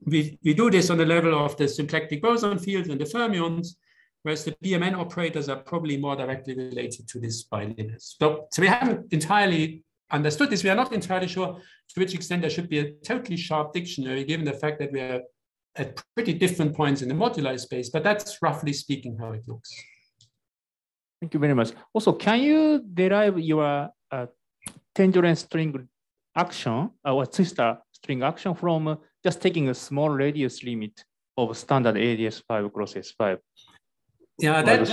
we, we do this on the level of the symplectic boson fields and the fermions, whereas the BMN operators are probably more directly related to this bilinears. So, so we haven't entirely understood this. We are not entirely sure to which extent there should be a totally sharp dictionary, given the fact that we are at pretty different points in the moduli space, but that's roughly speaking how it looks. Thank you very much. Also, can you derive your uh, tangent string action or twistor string action from uh, just taking a small radius limit of standard ADS5 cross S5? Yeah, that,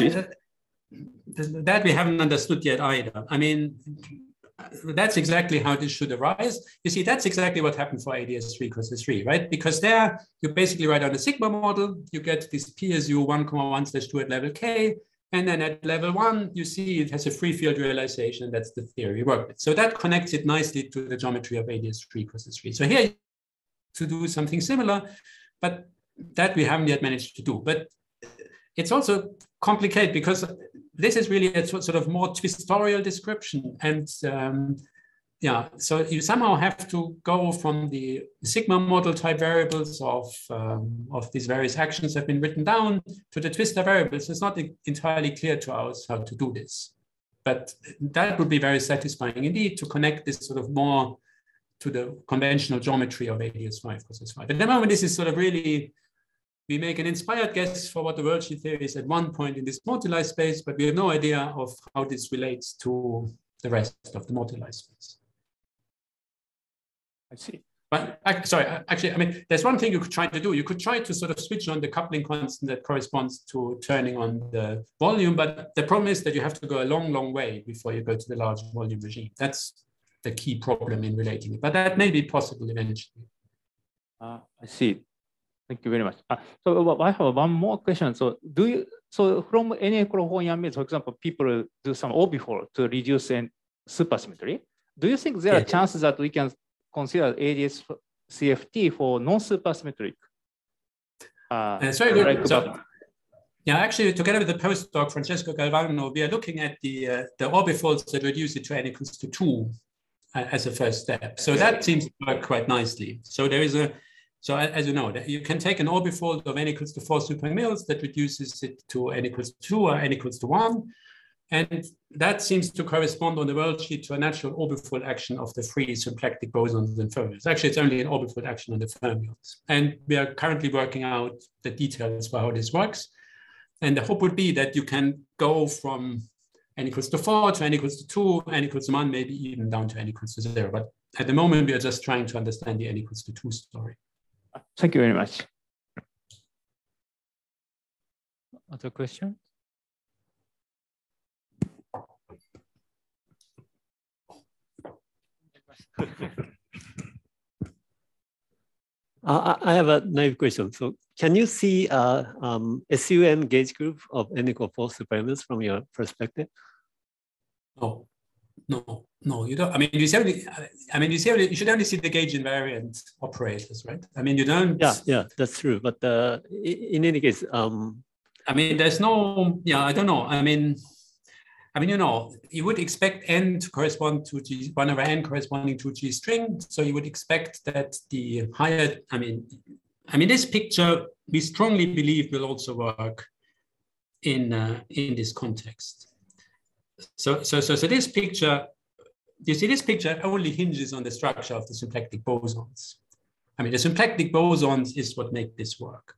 that, that we haven't understood yet either. I mean, that's exactly how this should arise. You see, that's exactly what happened for ADS3 cross S3, right? Because there you basically write on a sigma model, you get this PSU 1, 1 slash 2 at level K. And then at level one, you see it has a free field realization. That's the theory we work with. So that connects it nicely to the geometry of ADS3 cross S3. So here to do something similar, but that we haven't yet managed to do. But it's also complicated because this is really a sort of more twistorial description. And um, yeah, so you somehow have to go from the sigma model type variables of, um, of these various actions have been written down to the twistor variables. It's not entirely clear to us how to do this, but that would be very satisfying indeed to connect this sort of more to the conventional geometry of ADS5 cross 5. At the moment, this is sort of really, we make an inspired guess for what the worldsheet theory is at one point in this moduli space, but we have no idea of how this relates to the rest of the moduli space. I see. But sorry, actually, I mean, there's one thing you could try to do. You could try to sort of switch on the coupling constant that corresponds to turning on the volume. But the problem is that you have to go a long, long way before you go to the large volume regime. That's the key problem in relating it. But that may be possible eventually. Uh, I see. Thank you very much. Uh, so I have one more question. So do you, so from any equal for example, people do some orbifold to reduce and supersymmetry. Do you think there are chances that we can consider ADS CFT for non-supersymmetric. Uh, That's very good. Like so, yeah, actually, together with the postdoc Francesco Galvagno, we are looking at the uh, the orbifolds that reduce it to n equals to two uh, as a first step. So that seems to work quite nicely. So there is a so as you know, you can take an orbifold of n equals to four supermills that reduces it to n equals to two or n equals to one. And that seems to correspond on the world sheet to a natural orbifold action of the free symplectic bosons and fermions. Actually, it's only an orbifold action on the fermions. And we are currently working out the details for how this works. And the hope would be that you can go from n equals to four to n equals to two, n equals to one, maybe even down to n equals to zero. But at the moment, we are just trying to understand the n equals to two story. Thank you very much. Other questions? Uh, I have a naive question. So can you see uh, um, SUN gauge group of n equal 4 supermills from your perspective? No, no, no, you don't. I mean, you see only, I mean, you see only, you should only see the gauge invariant operators, right? I mean, you don't. Yeah, yeah, that's true. But uh, in any case, um, I mean, there's no, yeah, I don't know. I mean, I mean, you know, you would expect n to correspond to g, one over n corresponding to g string. So you would expect that the higher, I mean, I mean, this picture we strongly believe will also work in uh, in this context. So, so, so, so this picture, you see, this picture only hinges on the structure of the symplectic bosons. I mean, the symplectic bosons is what make this work.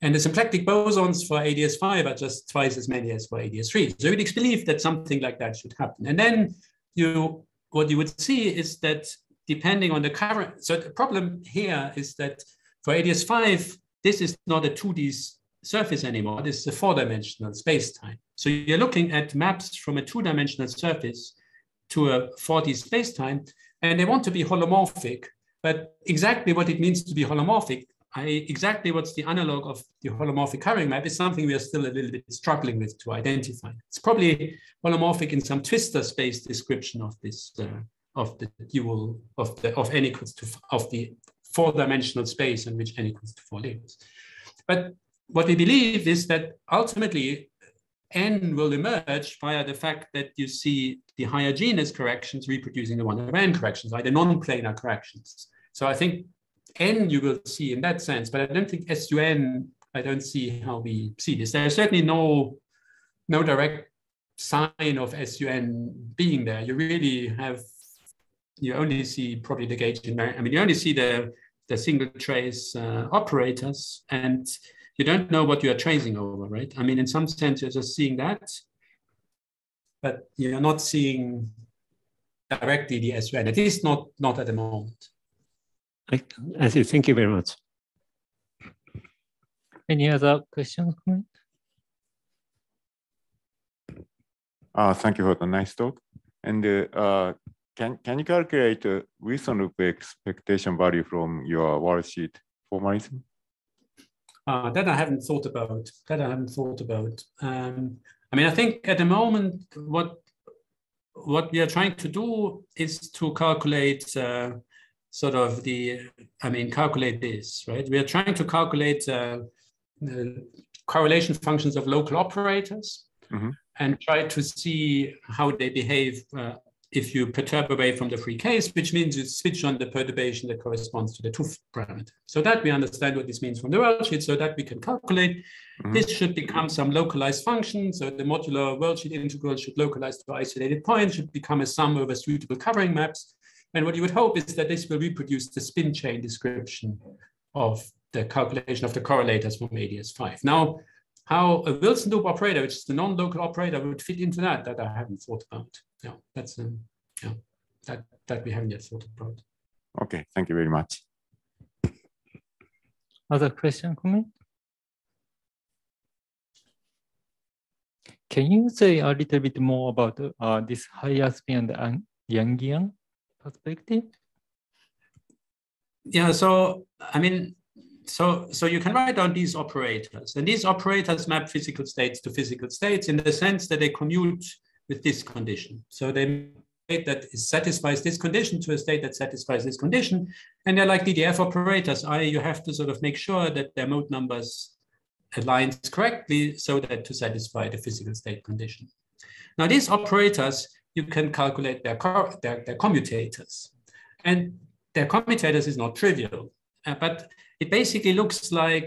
And the symplectic bosons for ADS5 are just twice as many as for ADS3. So you'd believe that something like that should happen. And then you, what you would see is that depending on the current, so the problem here is that for ADS5, this is not a 2D surface anymore. This is a four-dimensional space-time. So you're looking at maps from a two-dimensional surface to a 4D space-time, and they want to be holomorphic. But exactly what it means to be holomorphic I, exactly what's the analog of the holomorphic covering map is something we are still a little bit struggling with to identify. It's probably holomorphic in some twistor space description of this uh, of the dual of the of n equals to of the four-dimensional space in which n equals to four lives. But what we believe is that ultimately n will emerge via the fact that you see the higher genus corrections reproducing the one over n corrections, like the non-planar corrections. So I think N you will see in that sense, but I don't think SUN, I don't see how we see this. There's certainly no, no direct sign of SUN being there. You really have, you only see probably the gauge I mean, you only see the, the single trace uh, operators and you don't know what you are tracing over, right? I mean, in some sense, you're just seeing that, but you're not seeing directly the SUN, at least not, not at the moment. I, I see. Thank you very much. Any other questions? Uh, thank you for the nice talk. And uh, can can you calculate uh, Wilson loop expectation value from your worldsheet formalism? Uh, that I haven't thought about. That I haven't thought about. Um, I mean, I think at the moment, what what we are trying to do is to calculate uh, sort of the, I mean, calculate this, right? We are trying to calculate uh, the correlation functions of local operators. Mhm. and try to see how they behave uh, if you perturb away from the free case, which means you switch on the perturbation that corresponds to the 't Hooft parameter. So that we understand what this means from the worldsheet, so that we can calculate. Mhm. This should become some localized function. So the modular worldsheet integral should localize to isolated points, should become a sum over suitable covering maps. And what you would hope is that this will reproduce the spin chain description of the calculation of the correlators from ADS5. Now, how a Wilson loop operator, which is the non-local operator, would fit into that, that I haven't thought about. Yeah, that's um, yeah, that that we haven't yet thought about. Okay, thank you very much. Other question, comment? Can you say a little bit more about uh, this higher spin and Yang- Yangian perspective? Yeah, so I mean, so so you can write down these operators, and these operators map physical states to physical states in the sense that they commute with this condition. So they state that satisfies this condition to a state that satisfies this condition, and they're like DDF operators. I you have to sort of make sure that their mode numbers aligns correctly so that to satisfy the physical state condition. Now these operators you can calculate their their, their commutators, and their commutators is not trivial, uh, but it basically looks like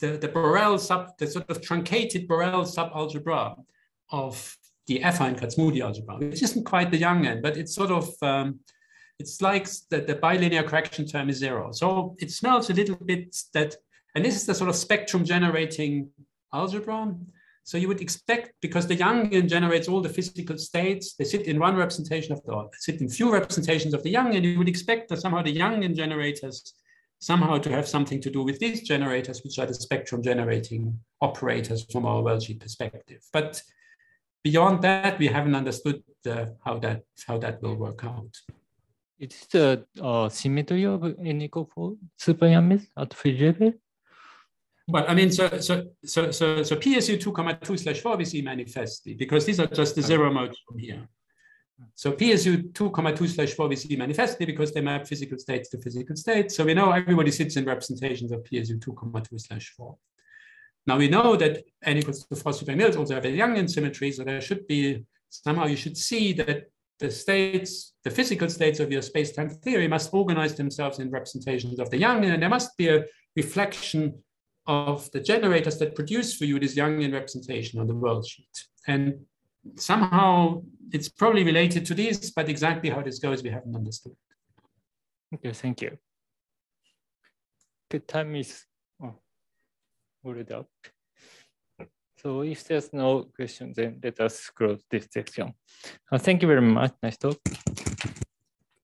the, the Borel sub, the sort of truncated Borel subalgebra of the affine Kac-Moody algebra, which isn't quite the Yangian, but it's sort of, um, it's like the, the bilinear correction term is zero. So it smells a little bit that, and this is the sort of spectrum generating algebra. So you would expect, because the Yangian generates all the physical states, they sit in one representation of the, sit in few representations of the Yangian, you would expect that somehow the Yangian generators somehow to have something to do with these generators, which are the spectrum generating operators from our worldsheet perspective. But beyond that, we haven't understood uh, how that how that will work out. It's the uh, symmetry of n equal four super Yang-Mills at level. Well, I mean, so so so so so PSU two comma two slash four we see manifestly because these are just the zero modes from here. So PSU two comma two slash four we see manifestly because they map physical states to physical states. So we know everybody sits in representations of PSU two comma two slash four. Now we know that n equals to four super mills also have a Yangian symmetry, so there should be somehow you should see that the states, the physical states of your space-time theory must organize themselves in representations of the Yangian, and there must be a reflection of the generators that produce for you this Yangian representation on the world sheet. And somehow it's probably related to this, but exactly how this goes, we haven't understood. Okay, thank you. The time is oh, up. So if there's no question, then let us close this section. Uh, thank you very much. Nice talk.